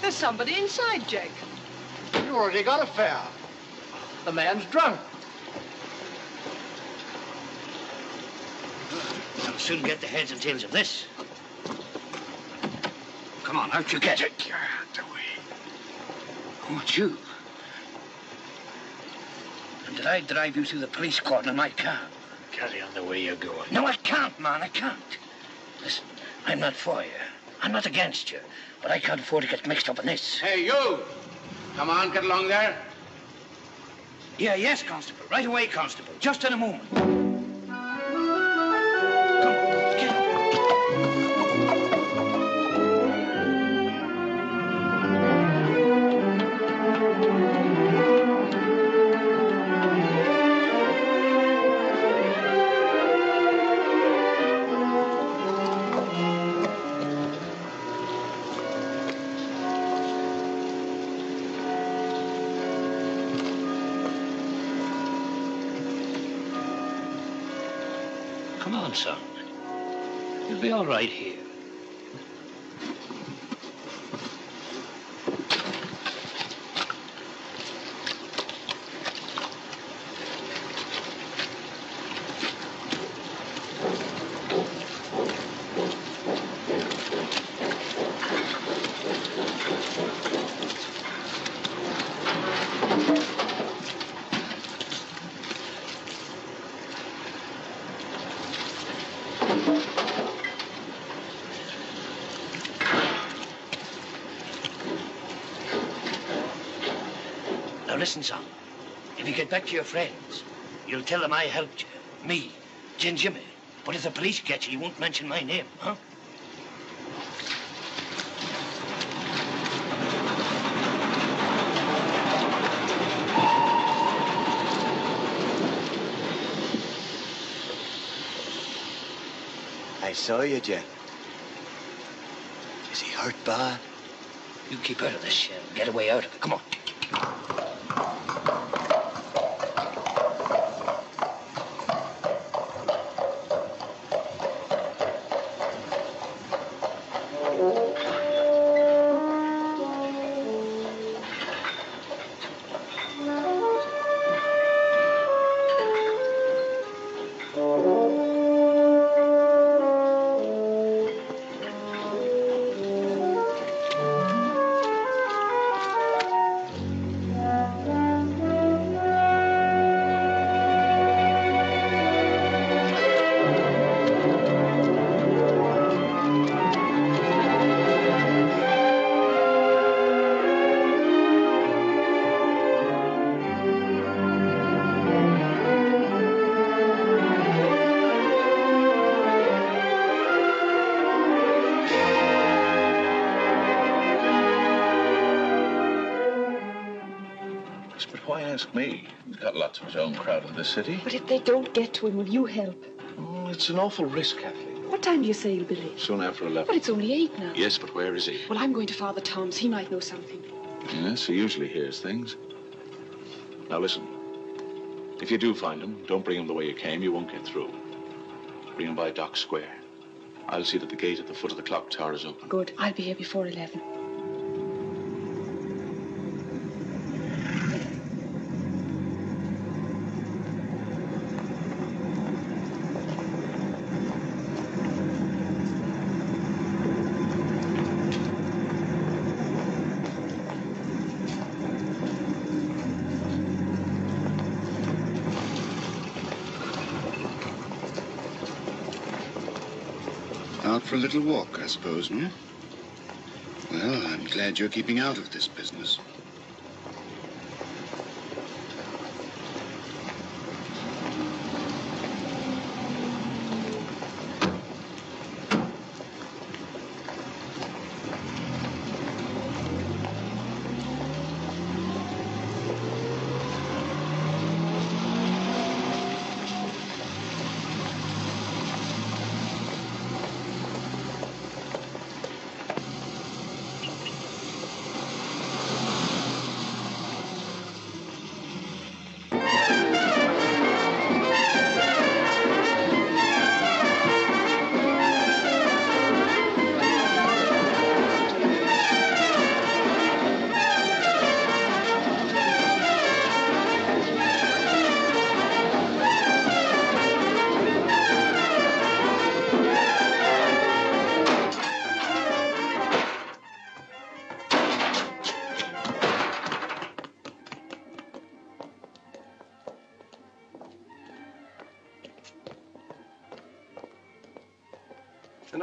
There's somebody inside, Jake. You already got a fare. The man's drunk. I'll soon get the heads and tails of this. Out you get. Take your hand away. Oh, it's you. And did I drive you through the police cordon in my car? Carry on the way you're going. No, I can't, man. I can't. Listen, I'm not for you. I'm not against you. But I can't afford to get mixed up in this. Hey, you! Come on, get along there. Yeah, yes, Constable. Right away, Constable. Just in a moment. Come on, son. You'll be all right here. Now listen, son. If you get back to your friends, you'll tell them I helped you. Me, Jim Jimmy. But if the police get you, you won't mention my name, huh? I saw you, Jeff. Is he hurt bad? You keep out of this shell. Get away out of it. Come on. his own crowd in the city. But if they don't get to him, will you help? Oh, it's an awful risk, Kathleen. What time do you say he'll be late? Soon after 11. But it's only 8 now. Yes, but where is he? Well, I'm going to Father Tom's. He might know something. Yes, he usually hears things. Now, listen. If you do find him, don't bring him the way you came. You won't get through. Bring him by Dock Square. I'll see that the gate at the foot of the clock tower is open. Good. I'll be here before 11. For a little walk, I suppose, hmm? Well, I'm glad you're keeping out of this business.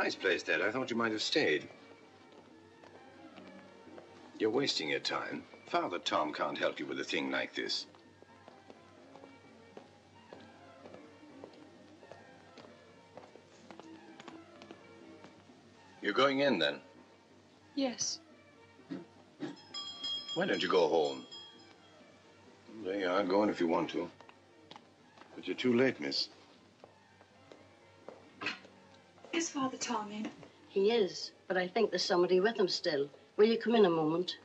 Nice place, Dad. I thought you might have stayed. You're wasting your time. Father Tom can't help you with a thing like this. You're going in then? Yes. Why don't you go home? There you are. Go in if you want to. But you're too late, miss. Is Father Tom in? He is, but I think there's somebody with him still. Will you come in a moment?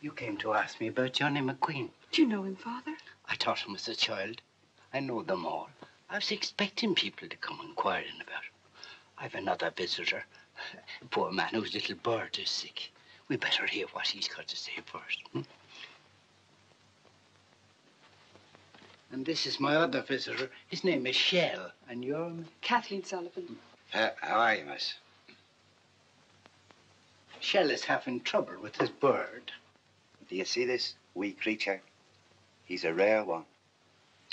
You came to ask me about Johnny McQueen. Do you know him, Father? I taught him as a child. I know them all. I was expecting people to come inquiring about him. I've another visitor. A poor man whose little bird is sick. We better hear what he's got to say first. hmm? And this is my other visitor. His name is Shell, and you're Kathleen Sullivan. Uh, how are you, miss? Shell is having trouble with his bird. Do you see this wee creature? He's a rare one.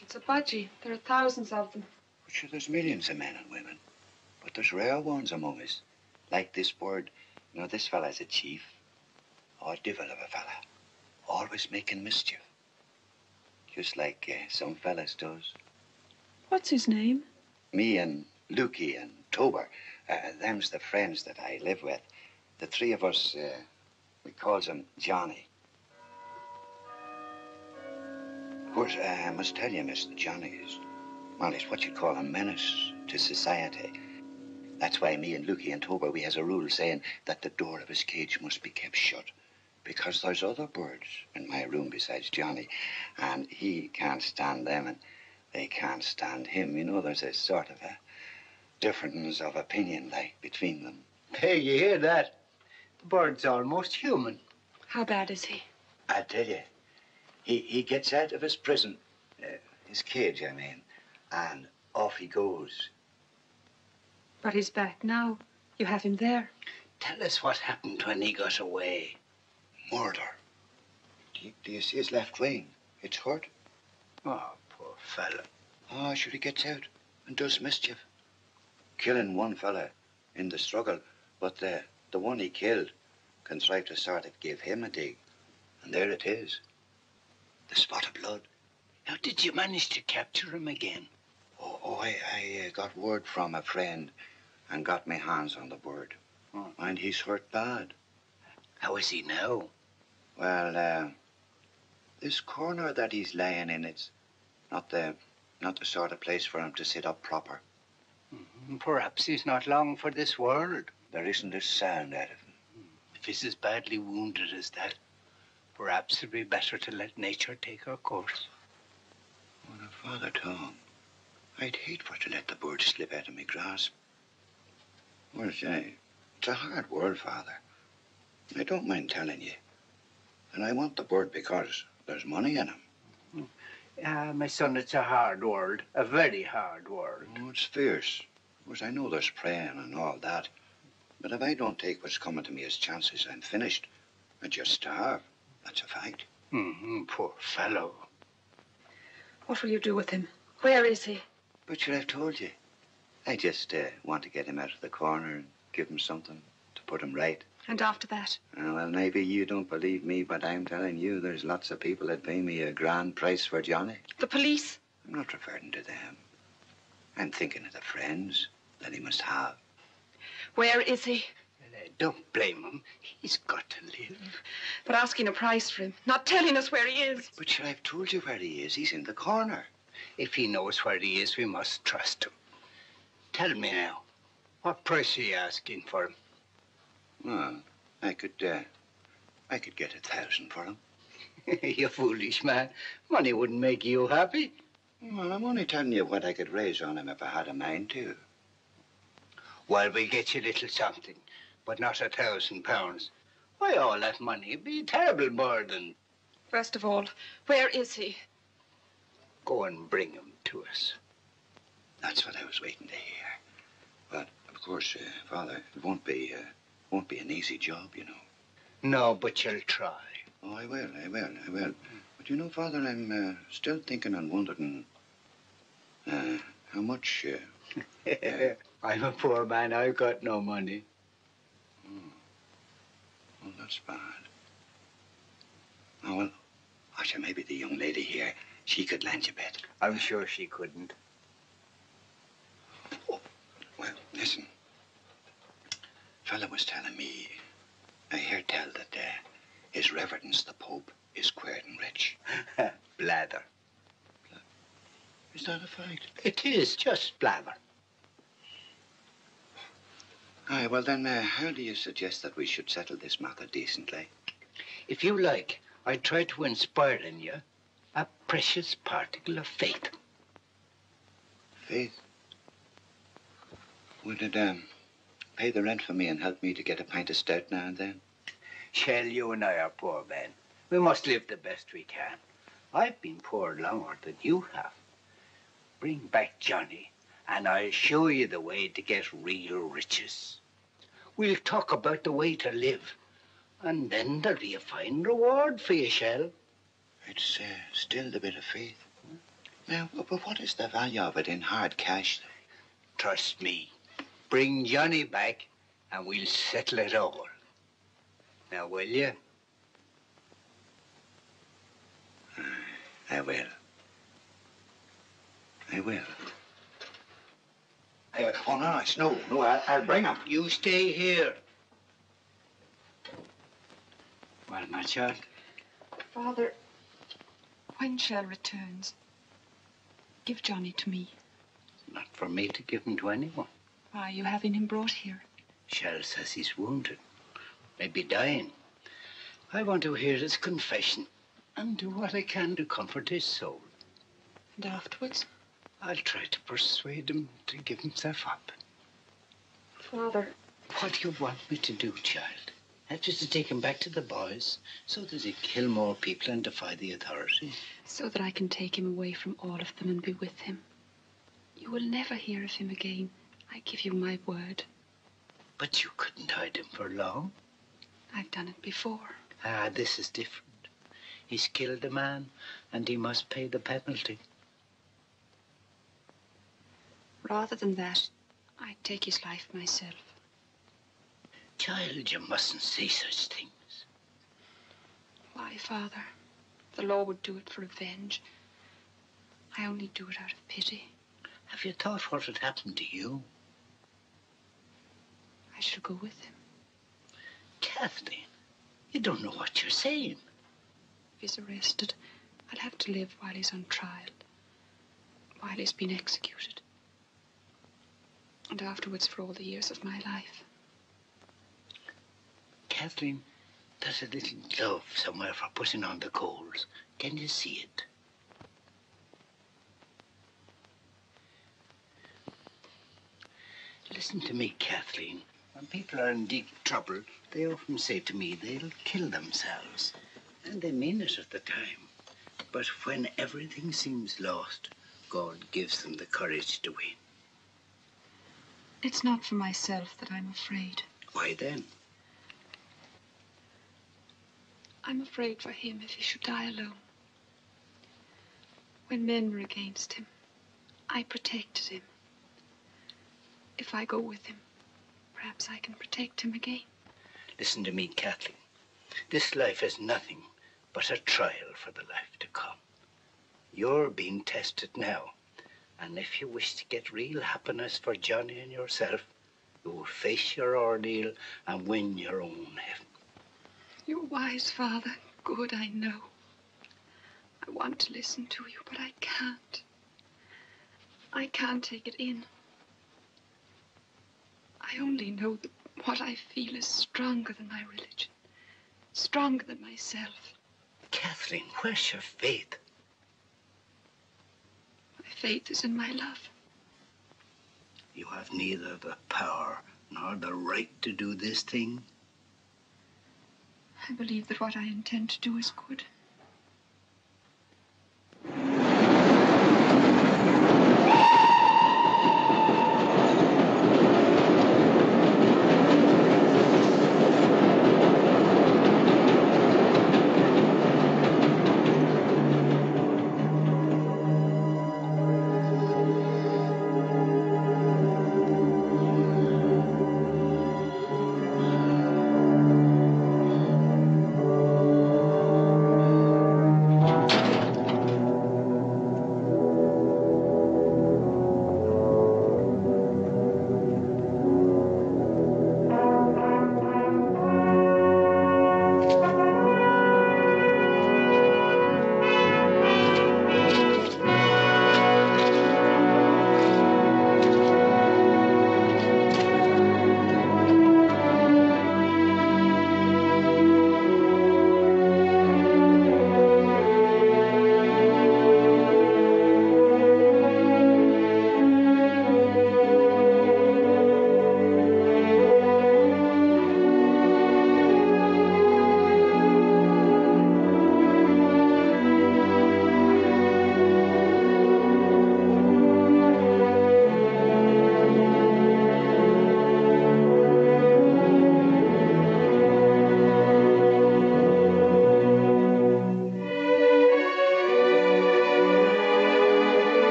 It's a budgie. There are thousands of them. Sure, there's millions of men and women. But there's rare ones among us. Like this bird. You know, this fella's a chief. Or devil of a fella. Always making mischief. Just like uh, some fellas does. What's his name? Me and Lukey and Tober. Uh, them's the friends that I live with. The three of us, uh, we calls him Johnny. Of course, uh, I must tell you, Mr. Johnny is, well, he's what you'd call a menace to society. That's why me and Lukey and Tober, we has a rule saying that the door of his cage must be kept shut. Because there's other birds in my room besides Johnny, and he can't stand them, and they can't stand him. You know, there's a sort of a difference of opinion, like, between them. Hey, you hear that? The bird's almost human. How bad is he? I tell you, he, he gets out of his prison, uh, his cage, I mean, and off he goes. But he's back now. You have him there. Tell us what happened when he got away. Murder. Do you, do you see his left wing? It's hurt. Oh, poor fella. Oh, sure he gets out and does mischief. Killing one fella in the struggle, but the, the one he killed contrived to sort of give him a dig. And there it is. The spot of blood. How did you manage to capture him again? Oh, oh I, I uh, got word from a friend and got my hands on the bird. Oh. And he's hurt bad. How is he now? Well, uh, this corner that he's laying in, it's not the, not the sort of place for him to sit up proper. Mm, Perhaps he's not long for this world. There isn't a sound out of him. If he's as badly wounded as that, perhaps it'd be better to let nature take her course. Oh, now, Father Tom, I'd hate for to let the bird slip out of my grasp. Well, say, it's a hard world, Father. I don't mind telling you. And I want the bird because there's money in him. Ah, my son, it's a hard world, a very hard world. Oh, it's fierce. Of course, I know there's praying and all that. But if I don't take what's coming to me as chances, I'm finished. I just starve. That's a fact. Mm-hmm, poor fellow. What will you do with him? Where is he? But sure, I've told you. I just uh, want to get him out of the corner and give him something to put him right. And after that? Uh, well, maybe you don't believe me, but I'm telling you, there's lots of people that pay me a grand price for Johnny. The police? I'm not referring to them. I'm thinking of the friends that he must have. Where is he? Don't blame him. He's got to live. But asking a price for him, not telling us where he is. But sure, I've told you where he is. He's in the corner. If he knows where he is, we must trust him. Tell me now, what price are you asking for him? Well, I could, uh, I could get a thousand for him. you foolish man. Money wouldn't make you happy. Well, I'm only telling you what I could raise on him if I had a mind to. Well, we'll get you a little something, but not a thousand pounds. Why, all that money would be a terrible burden. First of all, where is he? Go and bring him to us. That's what I was waiting to hear. But of course, uh, Father, it won't be, uh, won't be an easy job, you know. No, but you'll try. Oh, I will, I will, I will. But you know, Father, I'm uh, still thinking and wondering uh, how much. Uh, I'm a poor man. I've got no money. well, that's bad. Oh, well, Asha, maybe the young lady here, she could lend you a bit. I'm sure she couldn't. Well, listen. Fella was telling me, I hear tell that uh, His Reverence the Pope is queer and rich. Blather. Is that a fact? It is just blather. Aye, well then, uh, how do you suggest that we should settle this matter decently? If you like, I try to inspire in you a precious particle of faith. Faith? Would it, um, pay the rent for me and help me to get a pint of stout now and then? Shell, you and I are poor men. We must live the best we can. I've been poor longer than you have. Bring back Johnny, and I'll show you the way to get real riches. We'll talk about the way to live, and then there'll be a fine reward for you, Shell. It's uh, still the bit of faith. Now, but what is the value of it in hard cash? Trust me. Bring Johnny back, and we'll settle it all. Now, will you? I will. I will. I, oh, no, it's no, no, I'll, I'll bring him. You stay here. Well, my child, Father, when Shell returns, give Johnny to me. not for me to give him to anyone. Why are you having him brought here? Shell says he's wounded, maybe dying. I want to hear his confession and do what I can to comfort his soul. And afterwards? I'll try to persuade him to give himself up. Father, What do you want me to do, child? That is to take him back to the boys so that he kill more people and defy the authorities. So that I can take him away from all of them and be with him. You will never hear of him again. I give you my word. But you couldn't hide him for long. I've done it before. Ah, this is different. He's killed a man, and he must pay the penalty. Rather than that, I'd take his life myself. Child, you mustn't say such things. Why, Father? The law would do it for revenge. I only do it out of pity. Have you thought what had happened to you? I shall go with him. Kathleen, you don't know what you're saying. If he's arrested, I'll have to live while he's on trial, while he's been executed. And afterwards for all the years of my life. Kathleen, there's a little glove somewhere for putting on the coals. Can you see it? Listen to me, Kathleen. When people are in deep trouble, they often say to me they'll kill themselves. And they mean it at the time. But when everything seems lost, God gives them the courage to win. It's not for myself that I'm afraid. Why then? I'm afraid for him if he should die alone. When men were against him, I protected him. If I go with him, perhaps I can protect him again. Listen to me, Kathleen. This life is nothing but a trial for the life to come. You're being tested now. And if you wish to get real happiness for Johnny and yourself, you will face your ordeal and win your own heaven. You're wise, Father. Good, I know. I want to listen to you, but I can't. I can't take it in. I only know that what I feel is stronger than my religion, stronger than myself. Kathleen, where's your faith? My faith is in my love. You have neither the power nor the right to do this thing. I believe that what I intend to do is good.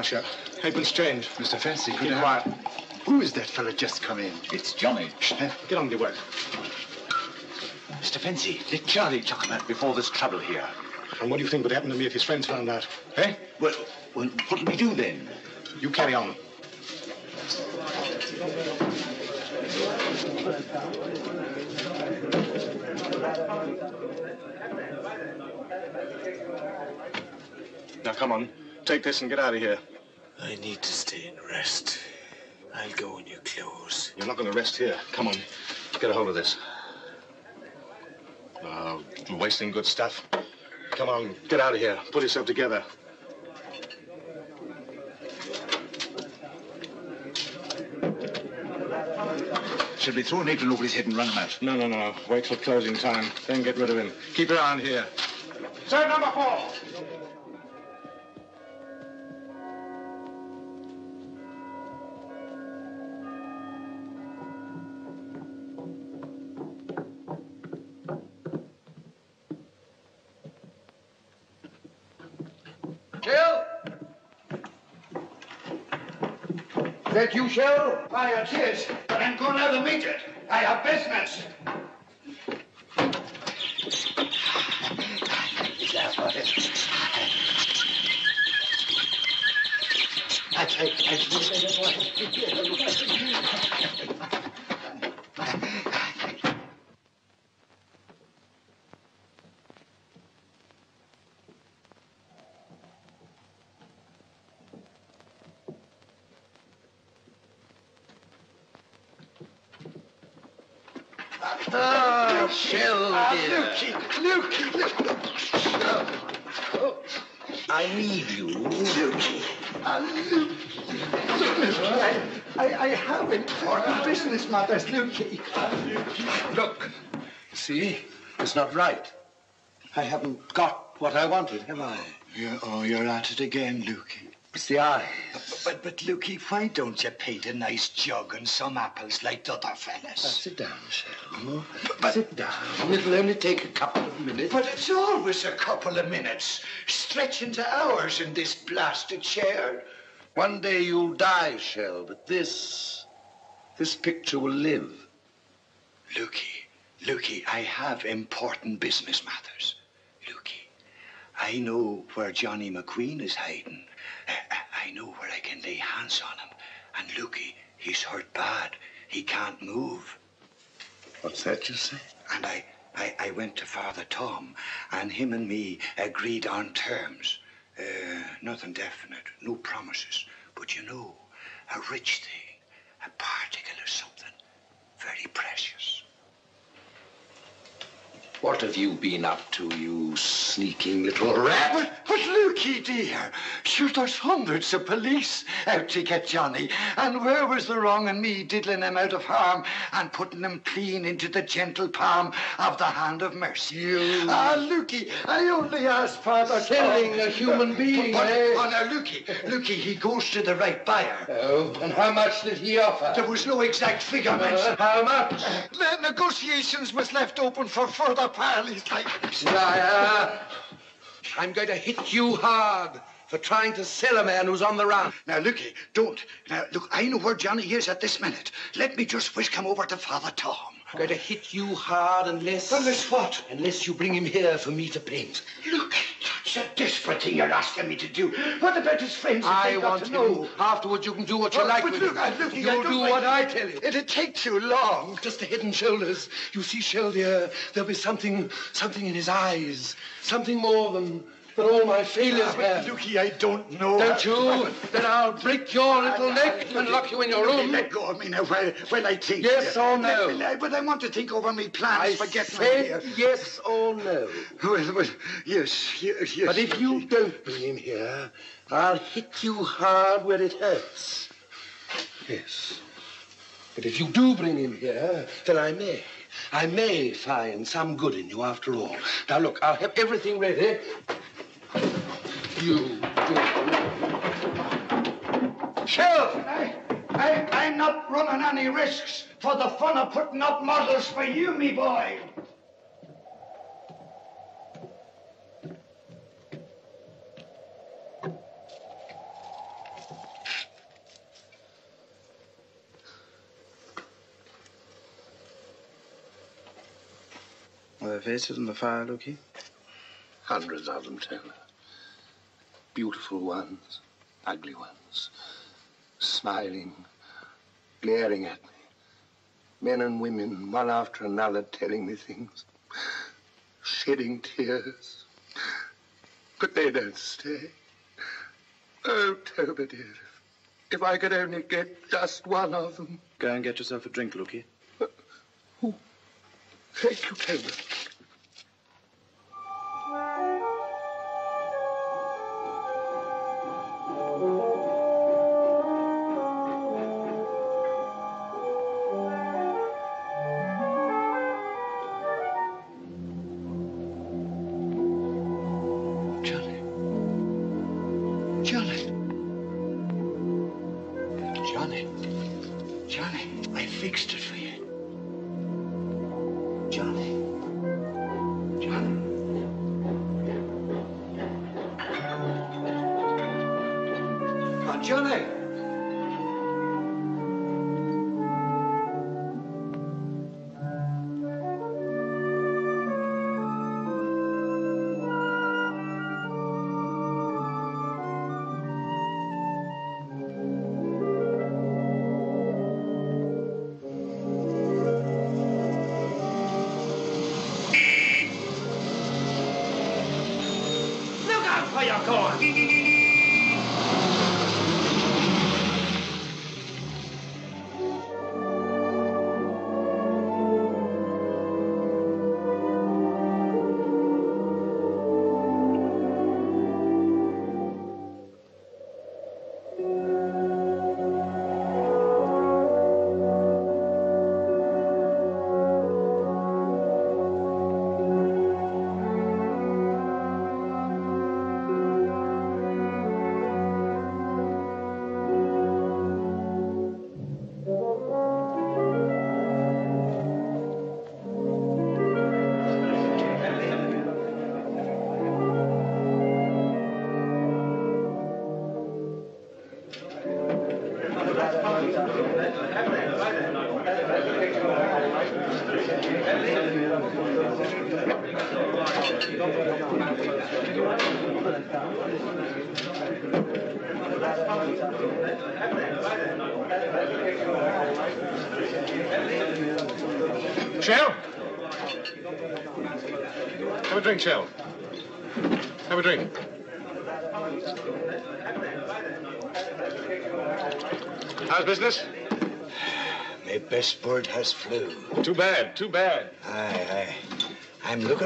Mouth shut. Changed. Mr. Fancy, Keep quiet. Who is that fellow just come in? It's Johnny. Shh? Get on with your work. Mr. Fencie, let Charlie talk about before there's trouble here. And what do you think would happen to me if his friends found out? Eh? Well, well, what'll we do then? You carry on. Now, come on. Take this and get out of here. I need to stay and rest. I'll go in your clothes. You're not going to rest here. Come on. Get a hold of this. Oh, you're wasting good stuff. Come on, get out of here. Put yourself together. Should we throw an apron over his head and run him out? No, no, no. Wait till closing time. Then get rid of him. Keep around here. Sir, number four. That you, Shell? Why, it is, but I'm going out to meet it. I have business. Oh, Shell, Ah, dear. Lukey, Lukey, Lukey. I need you. Lukey. Ah, Lukey. I, I, I have important business matters, Lukey. Look, see, it's not right. I haven't got what I wanted, have I? Oh, you're at it again, Lukey. It's the eyes. But, but, Lukey, why don't you paint a nice jug and some apples like the other fellas? sit down, Shell. sit down. It'll only take a couple of minutes. But it's always a couple of minutes, stretch into hours in this blasted chair. One day you'll die, Shell, but this, this picture will live. Lukey, Lukey, I have important business matters. Lukey, I know where Johnny McQueen is hiding. I, know where I can lay hands on him. And Lukey, he's hurt bad. He can't move. What's that you say? And I, I, I went to Father Tom, and him and me agreed on terms. Uh, nothing definite, no promises. But you know, a rich thing, a particle of something very precious. What have you been up to, you sneaking little rat? But, but Lukey, dear, sure, there's hundreds of police out to get Johnny. And where was the wrong in me diddling him out of harm and putting him clean into the gentle palm of the hand of mercy? You- Ah, Lukey, I only asked Father Killing Tom- a human being, But, eh? oh, now, Lukey, Lukey, he goes to the right buyer. Oh, and how much did he offer? There was no exact figure mentioned. how much? The negotiations was left open for further parleys like... Liar! I'm going to hit you hard for trying to sell a man who's on the run. Now, Lukey, don't. Now, look, I know where Johnny is at this minute. Let me just whisk him over to Father Tom. I'm going to hit you hard unless... Unless what? Unless you bring him here for me to paint. Look, that's a desperate thing you're asking me to do. What about his friends? I want to him. know? Afterwards, you can do what you Oh, like but with look, him. Look, You'll do what I tell you. It'd take too long. Just the head and shoulders. You see, Shell, dear, there'll be something, something in his eyes. Something more than, than all my failures Ah, but have. Lukey, I don't know. Don't you? Then I'll break your little neck and lock you in your room. Let go of me now while, while I think. Yes or no? But I want to think over me plans I for getting said yes or no. Well, well, yes, yes, yes. But if you don't bring him here, I'll hit you hard where it hurts. Yes. But if you do bring him here, then I may. I may find some good in you after all. Now look, I'll have everything ready. You do. Shell, I, I, I'm not running any risks for the fun of putting up models for you, me boy. their faces in the fire, Lukey? Hundreds of them, Taylor. Beautiful ones, ugly ones, smiling, glaring at me. Men and women, one after another, telling me things, shedding tears. But they don't stay. Oh, Tober, dear, if I could only get just one of them. Go and get yourself a drink, Lukey. Thank you, Tober.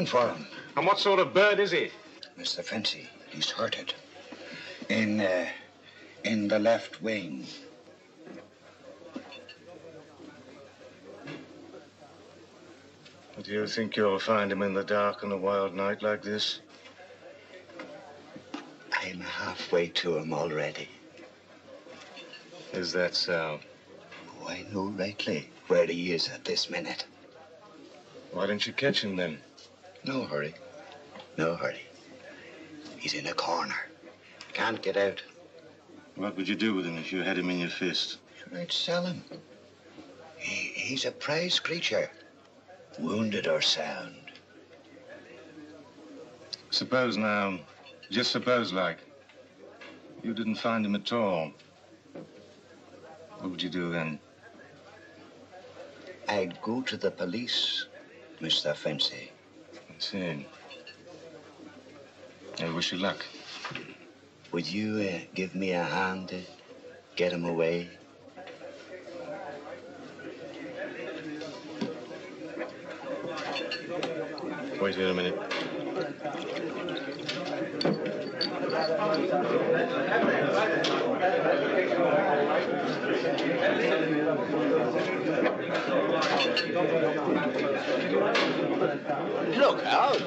Looking for him. And what sort of bird is he? Mr. Fancy, he's hurted. In, uh, in the left wing. Do you think you'll find him in the dark on a wild night like this? I'm halfway to him already. Is that so? Oh, I know rightly where he is at this minute. Why didn't you catch him then? No hurry. No hurry. He's in a corner. Can't get out. What would you do with him if you had him in your fist? I'd sell him. He, he's a prize creature. Wounded or sound. Suppose now, just suppose like, you didn't find him at all. What would you do then? I'd go to the police, Mr. Fancy. I see. I wish you luck. Would you uh, give me a hand to get him away? Wait here a minute. Look out.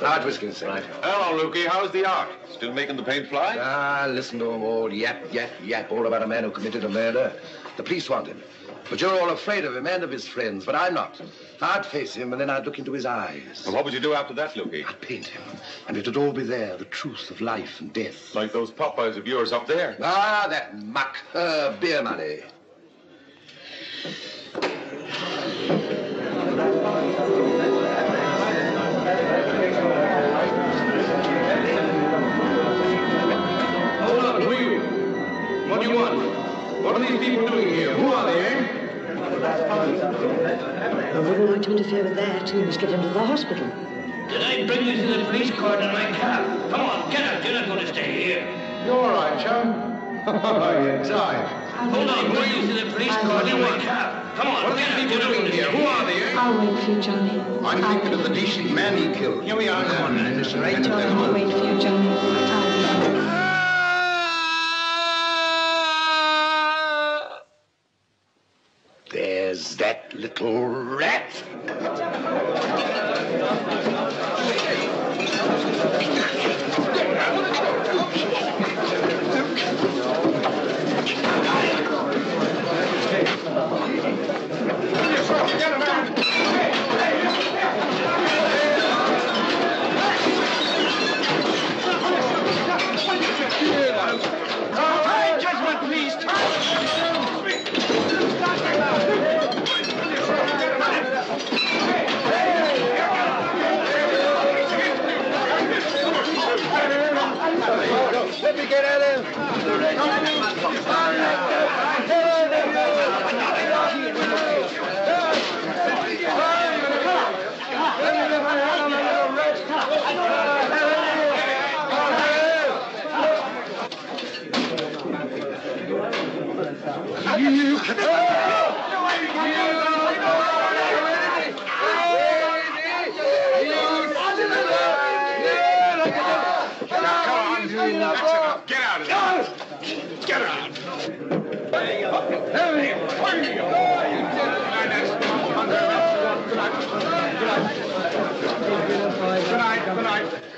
Hard whiskers, right. Hello, Lukey. How's the art? Still making the paint fly? Ah, listen to them all yap, yap, yap, all about a man who committed a murder. The police want him. But you're all afraid of him and of his friends, but I'm not. I'd face him, and then I'd look into his eyes. Well, what would you do after that, Lukey? I'd paint him, and it'd all be there, the truth of life and death. Like those Popeyes of yours up there? Ah, that muck. Uh, beer money. What do you want? What are these people doing here? Who are they? Eh? I wouldn't like to interfere with that till you must get him to the hospital. Did I bring you to the police court in my cab? Come on, get out. You're not going to stay here. You're all right, chum? Oh, you're tired. Hold on, bring you to the police court in my cab. Come on, What are get these out. people You're not doing going to here? Who are they, eh? I'll wait for you, Johnny. I'm thinking of the decent man he killed. Here we are. Come on, man. Listen, right Johnny, I'll wait for you, Johnny. I'll wait. There's that little rat.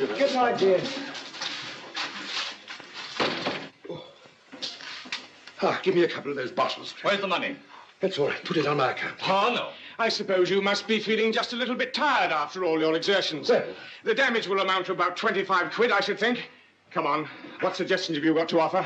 Good night, dear. Ah, give me a couple of those bottles. Where's the money? That's all right. Put it on my account. Oh, no. I suppose you must be feeling just a little bit tired after all your exertions. Well- the damage will amount to about 25 quid, I should think. Come on, what suggestions have you got to offer?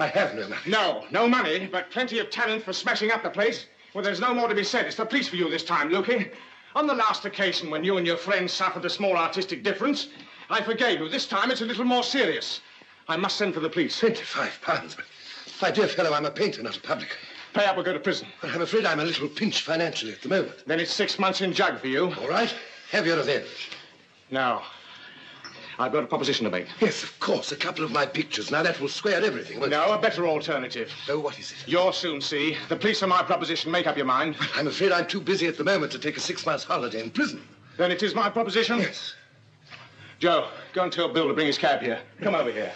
I have no money. No, no money, but plenty of talent for smashing up the place. Well, there's no more to be said. It's the police for you this time, Lukey. On the last occasion when you and your friends suffered a small artistic difference, I forgave you. This time it's a little more serious. I must send for the police. Twenty-five pounds. My dear fellow, I'm a painter, not a publican. Pay up or go to prison. I'm afraid I'm a little pinched financially at the moment. Then it's six months in jug for you. All right. Have your revenge. Now, I've got a proposition to make. Yes, of course. A couple of my pictures. Now, that will square everything. won't No, a better alternative. it? Oh, what is it? You'll soon see. The police are my proposition. Make up your mind. I'm afraid I'm too busy at the moment to take a six months holiday in prison. Then it is my proposition? Yes. Joe, go and tell Bill to bring his cab here. Come over here.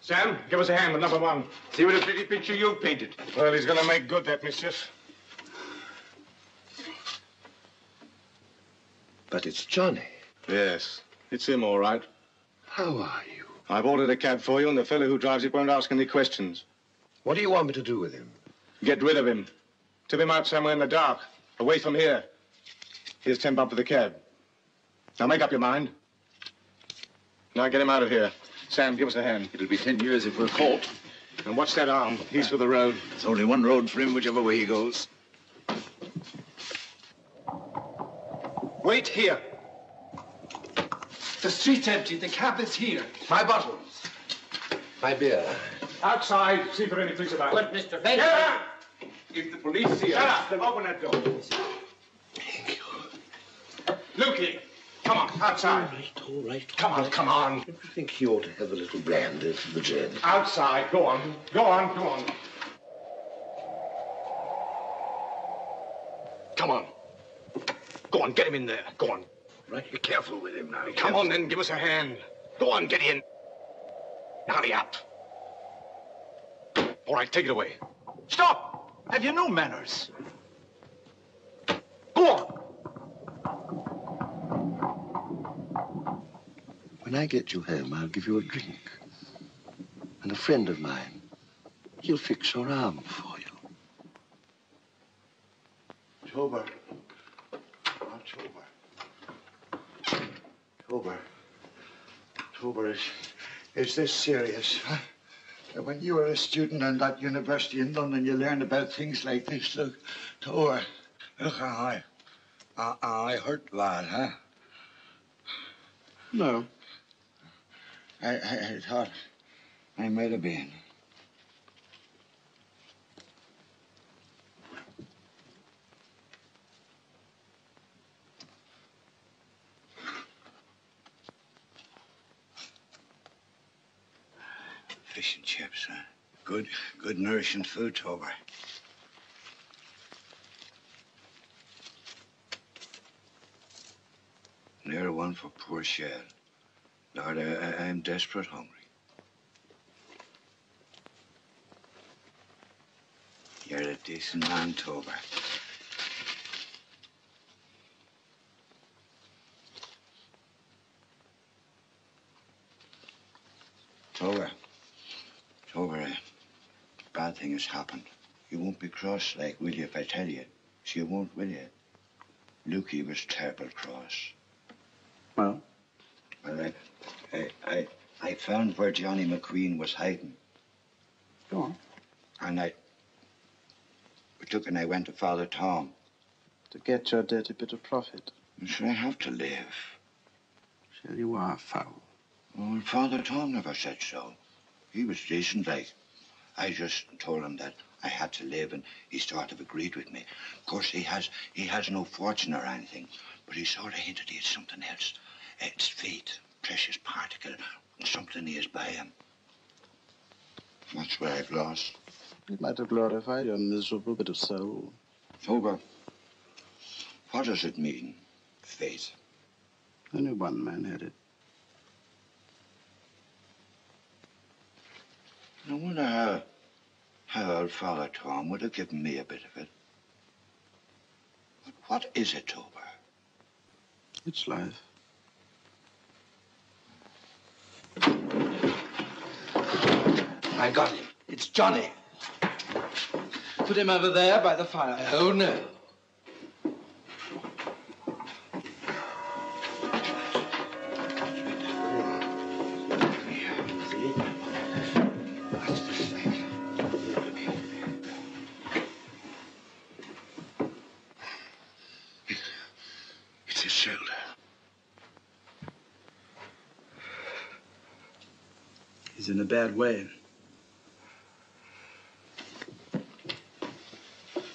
Sam, give us a hand with number one. See what a pretty picture you've painted. Well, he's going to make good that mischief. But it's Johnny. Yes, it's him, all right. How are you? I've ordered a cab for you, and the fellow who drives it won't ask any questions. What do you want me to do with him? Get rid of him. Tip him out somewhere in the dark, away from here. Here's ten bob for the cab. Now make up your mind. Now get him out of here. Sam, give us a hand. It'll be ten years if we're caught. And watch that arm. He's for the road. There's only one road for him, whichever way he goes. Wait here. The street's empty. The cab is here. My bottles. My beer. Outside. See if there are any police about. But, Mr. Baker. Get out! If the police see us, Shut up. then open that door. Thank you. Lukey, come on, outside. All right, all right. Come on, come on. Don't you think he ought to have a little brandy for the journey? Outside. Go on. Go on, go on. Come on. Go on, get him in there. Go on. Right, be careful with him now. Come on, then, give us a hand. Go on, get in. Hurry up. All right, take it away. Stop! Have you no manners? Go on. When I get you home, I'll give you a drink. And a friend of mine, he'll fix your arm for you. Tober. Oh, Tober. Tober. Tober, is, is this serious? Huh? When you were a student in that university in London, you learned about things like this. Look, Tober. Look, I, I, I hurt lad, huh? No. I, I, I thought I might have been. Fish and chips, huh? Good, good nourishing food, Tober. Another one for poor Shad. Lord, I, I'm desperate hungry. You're a decent man, Tober. Tober. Tober, a bad thing has happened. You won't be cross like, will you, if I tell you? So you won't, will you? Lukey was terrible cross. Well? Found where Johnny McQueen was hiding. Go on. And I we took and I went to Father Tom. To get your dirty bit of profit. Sure, I have to live. Shell you are foul. Well, Father Tom never said so. He was decent, like. I just told him that I had to live, and he sort of agreed with me. Of course, he has he has no fortune or anything, but he sort of hinted he had something else. It's fate, precious particle, something by him. That's what I've lost. It might have glorified your miserable bit of soul. Oh, Tober, what does it mean, fate? Only one man had it. I wonder how, how old Father Tom would have given me a bit of it. But what is it, Tober? It's life. I got him. It's Johnny. Put him over there by the fire. Oh, no. Bad way.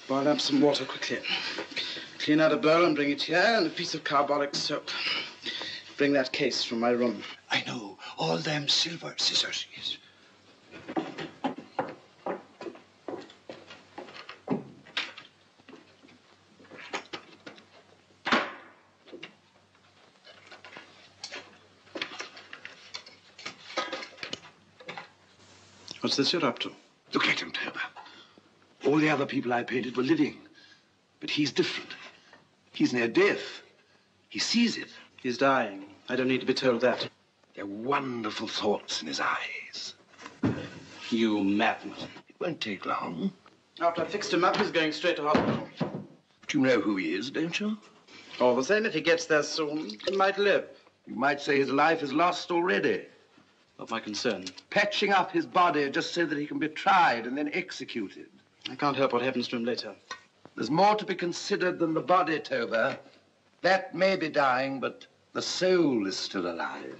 Boil up some water quickly. Clean out a bowl and bring it here, and a piece of carbolic soap. Bring that case from my room. I know. All them silver scissors. Yes. What's this you're up to? Look at him, Tober. All the other people I painted were living. But he's different. He's near death. He sees it. He's dying. I don't need to be told that. There are wonderful thoughts in his eyes. You madman. It won't take long. After I've fixed him up, he's going straight to hospital. But you know who he is, don't you? All the same, if he gets there soon, he might live. You might say his life is lost already. Not my concern. Patching up his body just so that he can be tried and then executed. I can't help what happens to him later. There's more to be considered than the body, Tober. That may be dying, but the soul is still alive.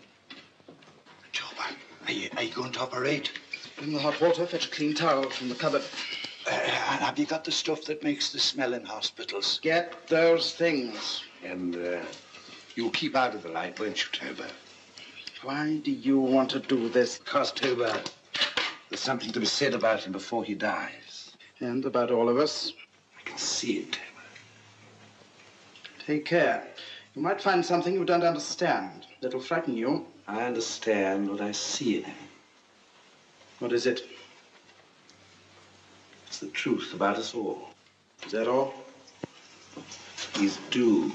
Tober, are you, are you going to operate? In the hot water, fetch a clean towel from the cupboard. Uh, and have you got the stuff that makes the smell in hospitals? Get those things. And uh, you'll keep out of the light, won't you, Tober? Why do you want to do this? Because, Tober, there's something to be said about him before he dies. And about all of us. I can see it. Take care. You might find something you don't understand. That'll frighten you. I understand what I see in him. What is it? It's the truth about us all. Is that all? He's doomed.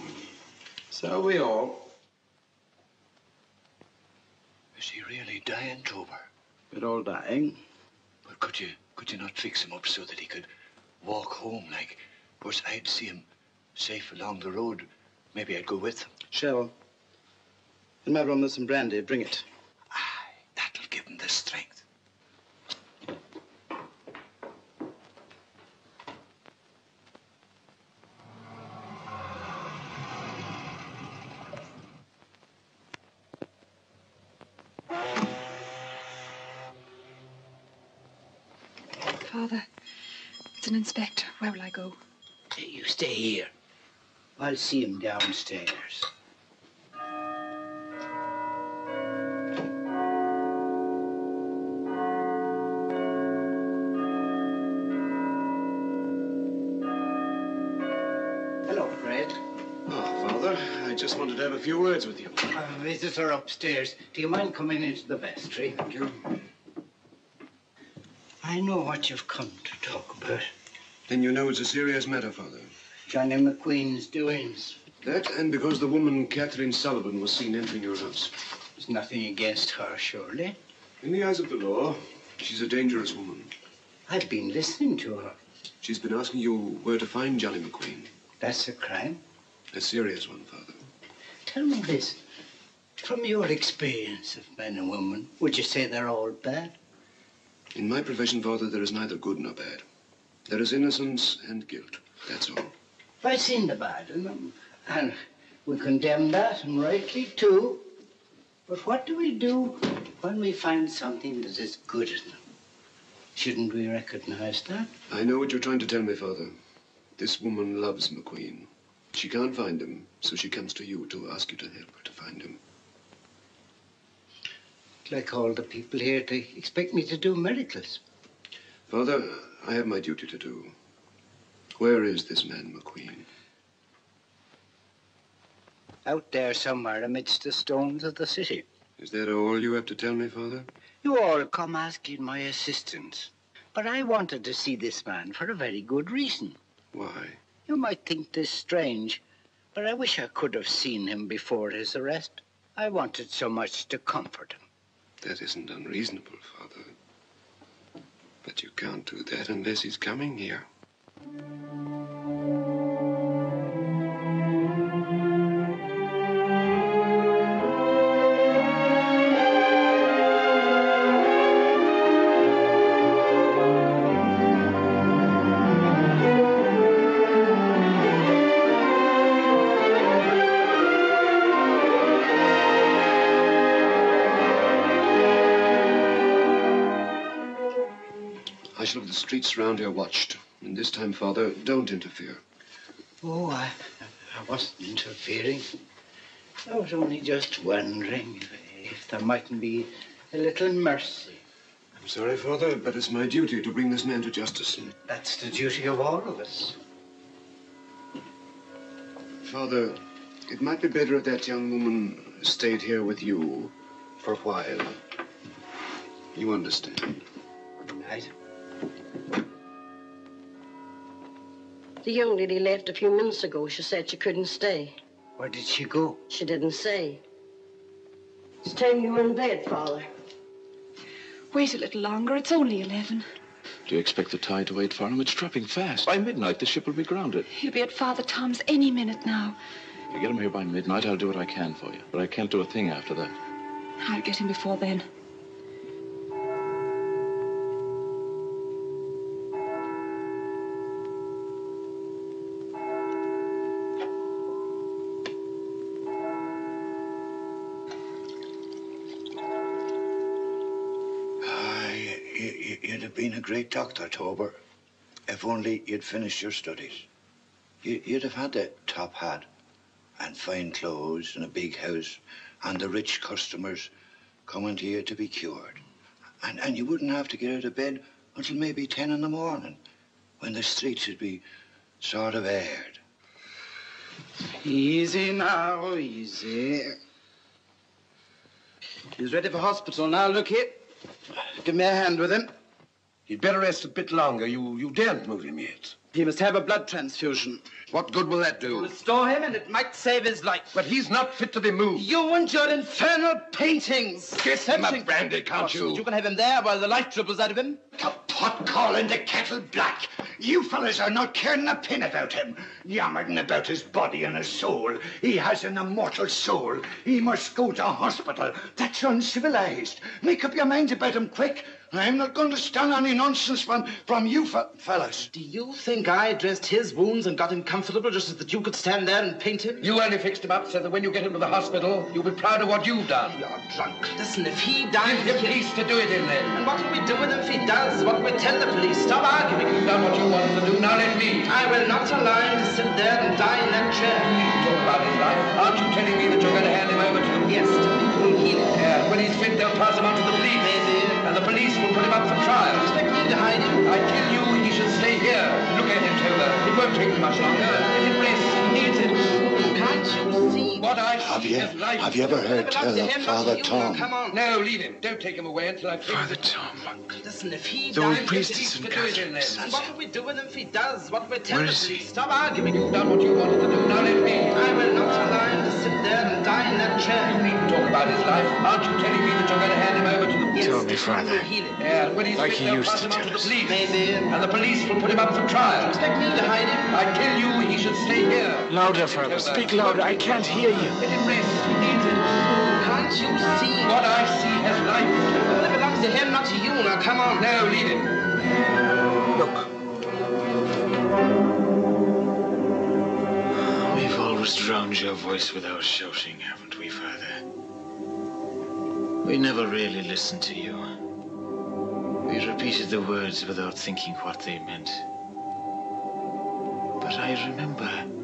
So are we all. Is he really dying, Tober? We're all dying. But could you could you not fix him up so that he could walk home like of course I'd see him safe along the road. Maybe I'd go with him. Shell. In my room there's some brandy. Bring it. Aye, That'll give him the strength. see him downstairs. Hello, Fred. Oh, Father, I just wanted to have a few words with you. Uh, a visitor upstairs. Do you mind coming into the vestry? Thank you. I know what you've come to talk about. Then you know it's a serious matter, Father. Johnny McQueen's doings. That and because the woman, Kathleen Sullivan, was seen entering your house. There's nothing against her, surely. In the eyes of the law, she's a dangerous woman. I've been listening to her. She's been asking you where to find Johnny McQueen. That's a crime. A serious one, Father. Tell me this. From your experience of men and women, would you say they're all bad? In my profession, Father, there is neither good nor bad. There is innocence and guilt. That's all. I've seen the bad in them, and we condemn that, and rightly too. But what do we do when we find something that is good in them? Shouldn't we recognize that? I know what you're trying to tell me, Father. This woman loves McQueen. She can't find him, so she comes to you to ask you to help her to find him. Like all the people here to expect me to do miracles. Father, I have my duty to do. Where is this man, McQueen? Out there somewhere amidst the stones of the city. Is that all you have to tell me, Father? You all come asking my assistance. But I wanted to see this man for a very good reason. Why? You might think this strange, but I wish I could have seen him before his arrest. I wanted so much to comfort him. That isn't unreasonable, Father. But you can't do that unless he's coming here. I shall have the streets round here watched. And this time, Father, don't interfere. Oh, I, I wasn't interfering. I was only just wondering if, if there mightn't be a little mercy. I'm sorry, Father, but it's my duty to bring this man to justice. That's the duty of all of us. Father, it might be better if that young woman stayed here with you for a while. You understand. Good night. The young lady left a few minutes ago. She said she couldn't stay. Where did she go? She didn't say. It's time you were in bed, Father. Wait a little longer. It's only 11. Do you expect the tide to wait for him? It's dropping fast. By midnight, the ship will be grounded. He'll be at Father Tom's any minute now. If you get him here by midnight, I'll do what I can for you. But I can't do a thing after that. I'll get him before then. A doctor, Tober, if only you'd finished your studies. You, you'd have had that top hat and fine clothes and a big house and the rich customers coming to you to be cured. And, and you wouldn't have to get out of bed until maybe 10 in the morning when the streets would be sort of aired. Easy now, easy. He's ready for hospital now, look here. Give me a hand with him. He'd better rest a bit longer. You, you daren't move him yet. He must have a blood transfusion. What good will that do? Restore him and it might save his life. But he's not fit to be moved. You and your infernal paintings. Get him a brandy, can't you? You can have him there while the life dribbles out of him. The Pot calling the kettle black. You fellas are not caring a pin about him. Yammering about his body and his soul. He has an immortal soul. He must go to hospital. That's uncivilized. Make up your minds about him quick. I'm not going to stand any nonsense from, from you fe- fellas. Do you think I dressed his wounds and got him comfortable just so that you could stand there and paint him? You only fixed him up so that when you get him to the hospital, you'll be proud of what you've done. You're drunk. Listen, if he dies... Give him peace to do it in then. And what will we do with him if he does? What will we tell the police? Stop arguing. You've done what you wanted to do. Now let me. I will not allow him to sit there and die in that chair. Talk about his life. Aren't you telling me that you're going to hand him over to them? Yes, to people who heal him. Yeah, when he's fit, they'll pass him on to the police. And the police will put him up for trial. Expect me to hide him? I tell you, he should stay here. Look at him, Tober. It won't take much longer. His brace needs it. Can't Can't you see what I see Have you, is life? have you ever heard tell of Father Tom? Come on. No, leave him. Don't take him away until I've Father Tom. Listen, if he The old dies, priest is in will do it in Catherine's. then. And what will we do with him if he does? What will we tell Where the is? Stop arguing. You've done what you wanted to do. Now let me. I will not allow him to sit there and die in that chair. You needn't talk about his life. Aren't you telling me that you're going to hand him over to the police? Tell me, Father. Yeah, when he's Like fit, he used to him tell us. police. Maybe. And the police will put him up for trial. Expect me to hide him? I tell you, he should stay here. Louder, Father. Speak louder. I can't hear you. Let him rest. He needs it. Can't you see? What I see has life. It belongs to him, not to you. Now, come on. No, leave him. We've always drowned your voice without shouting, haven't we, Father? We never really listened to you. We repeated the words without thinking what they meant. But I remember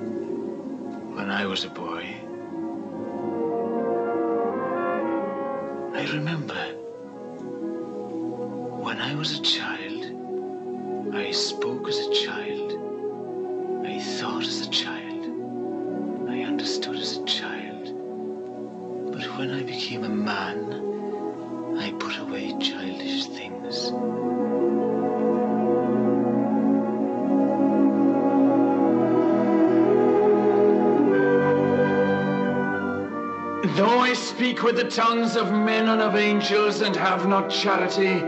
when I was a boy. I remember when I was a child. I spoke as a child. I thought as a child. I understood as a child. But when I became a man, I put away childish things. Though I speak with the tongues of men and of angels and have not charity,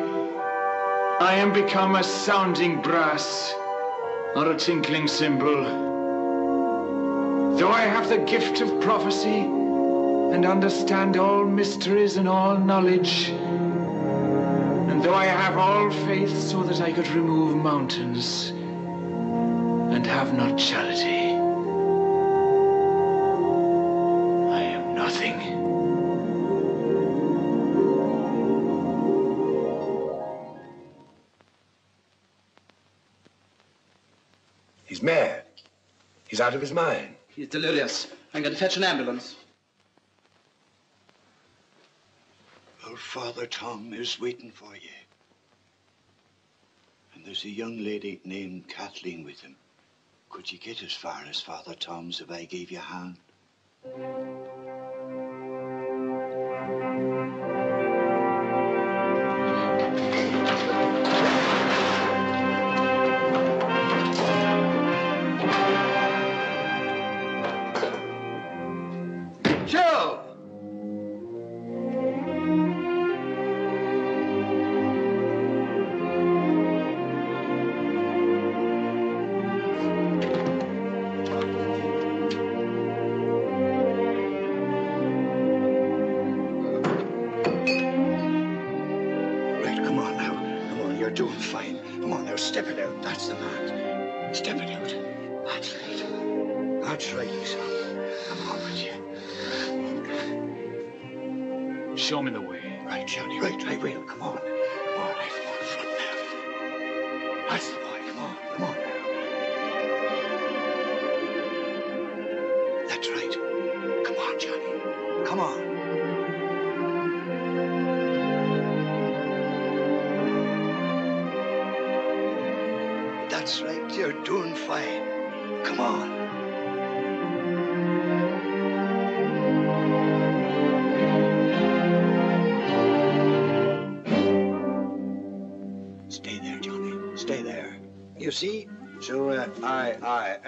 I am become a sounding brass or a tinkling cymbal. Though I have the gift of prophecy and understand all mysteries and all knowledge, and though I have all faith so that I could remove mountains and have not charity, He's out of his mind. He's delirious. I'm going to fetch an ambulance. Well, Father Tom is waiting for you. And there's a young lady named Kathleen with him. Could you get as far as Father Tom's if I gave you a hand?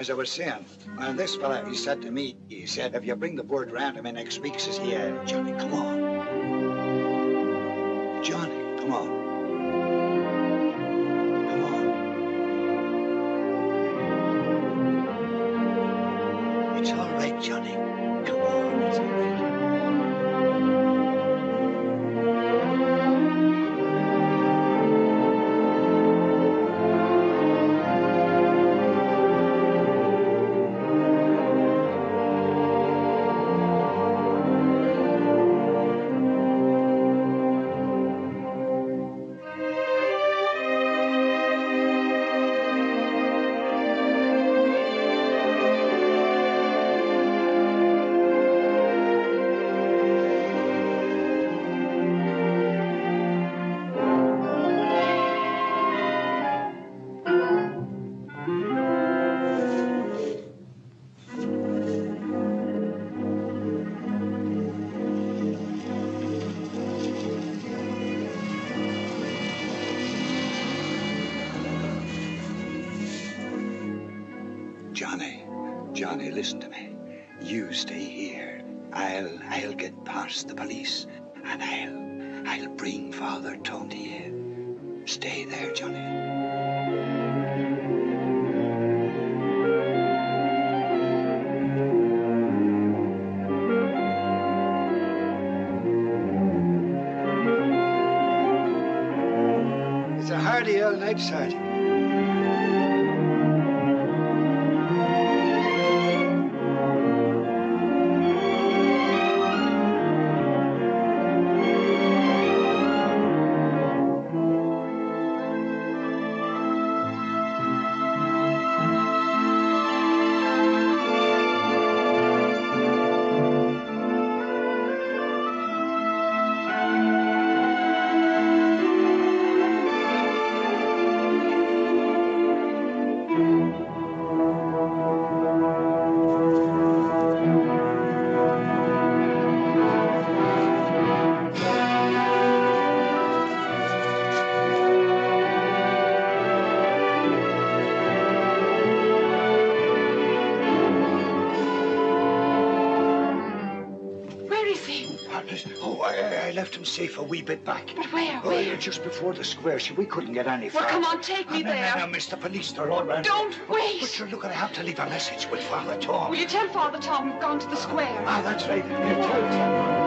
As I was saying, and this fella, he said to me, he said, if you bring the board round to me next week, says he, Johnny, come on. Johnny, listen to me. You stay here. I'll I'll get past the police and I'll I'll bring Father Tony in. Stay there, Johnny. It's safe a wee bit back. But where? Oh, Where? just before the square. See, we couldn't get any Well, come on, take me Oh, no, there. No, no, miss, the police, they're all round. Don't wait. But sure, look, I have to leave a message with Father Tom. Will you tell Father Tom we've gone to the square? Ah, that's right. Here, tell, tell.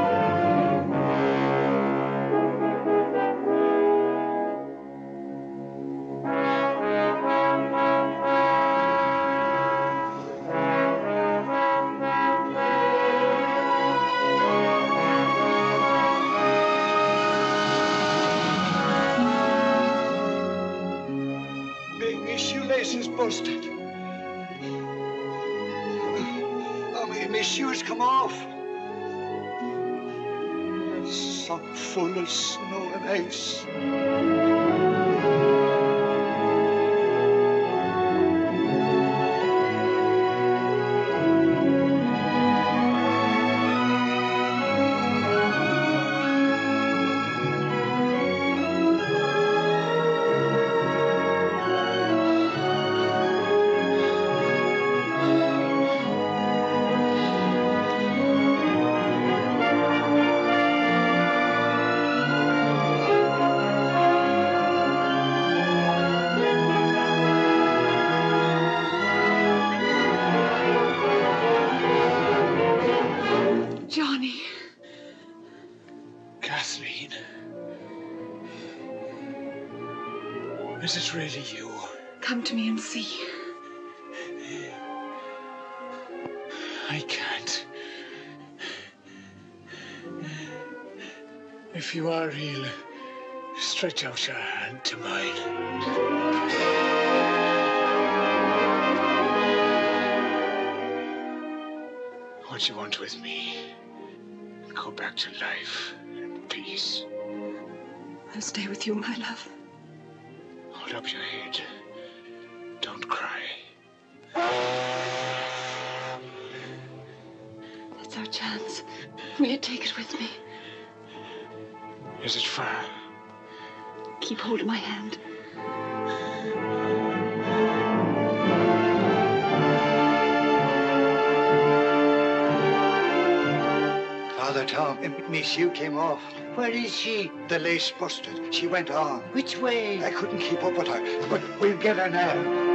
If you are real, stretch out your hand to mine. What you want with me? Go back to life and peace. I'll stay with you, my love. Hold up your head. Don't cry. It's our chance. Will you take it with me? Is it far? Keep hold of my hand. Father Tom, Miss my shoe came off. Where is she? The lace busted. She went on. Which way? I couldn't keep up with her, but we'll get her now.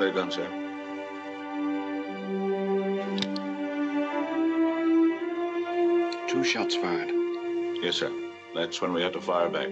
Their gun, sir. Two shots fired. Yes, sir. That's when we had to fire back.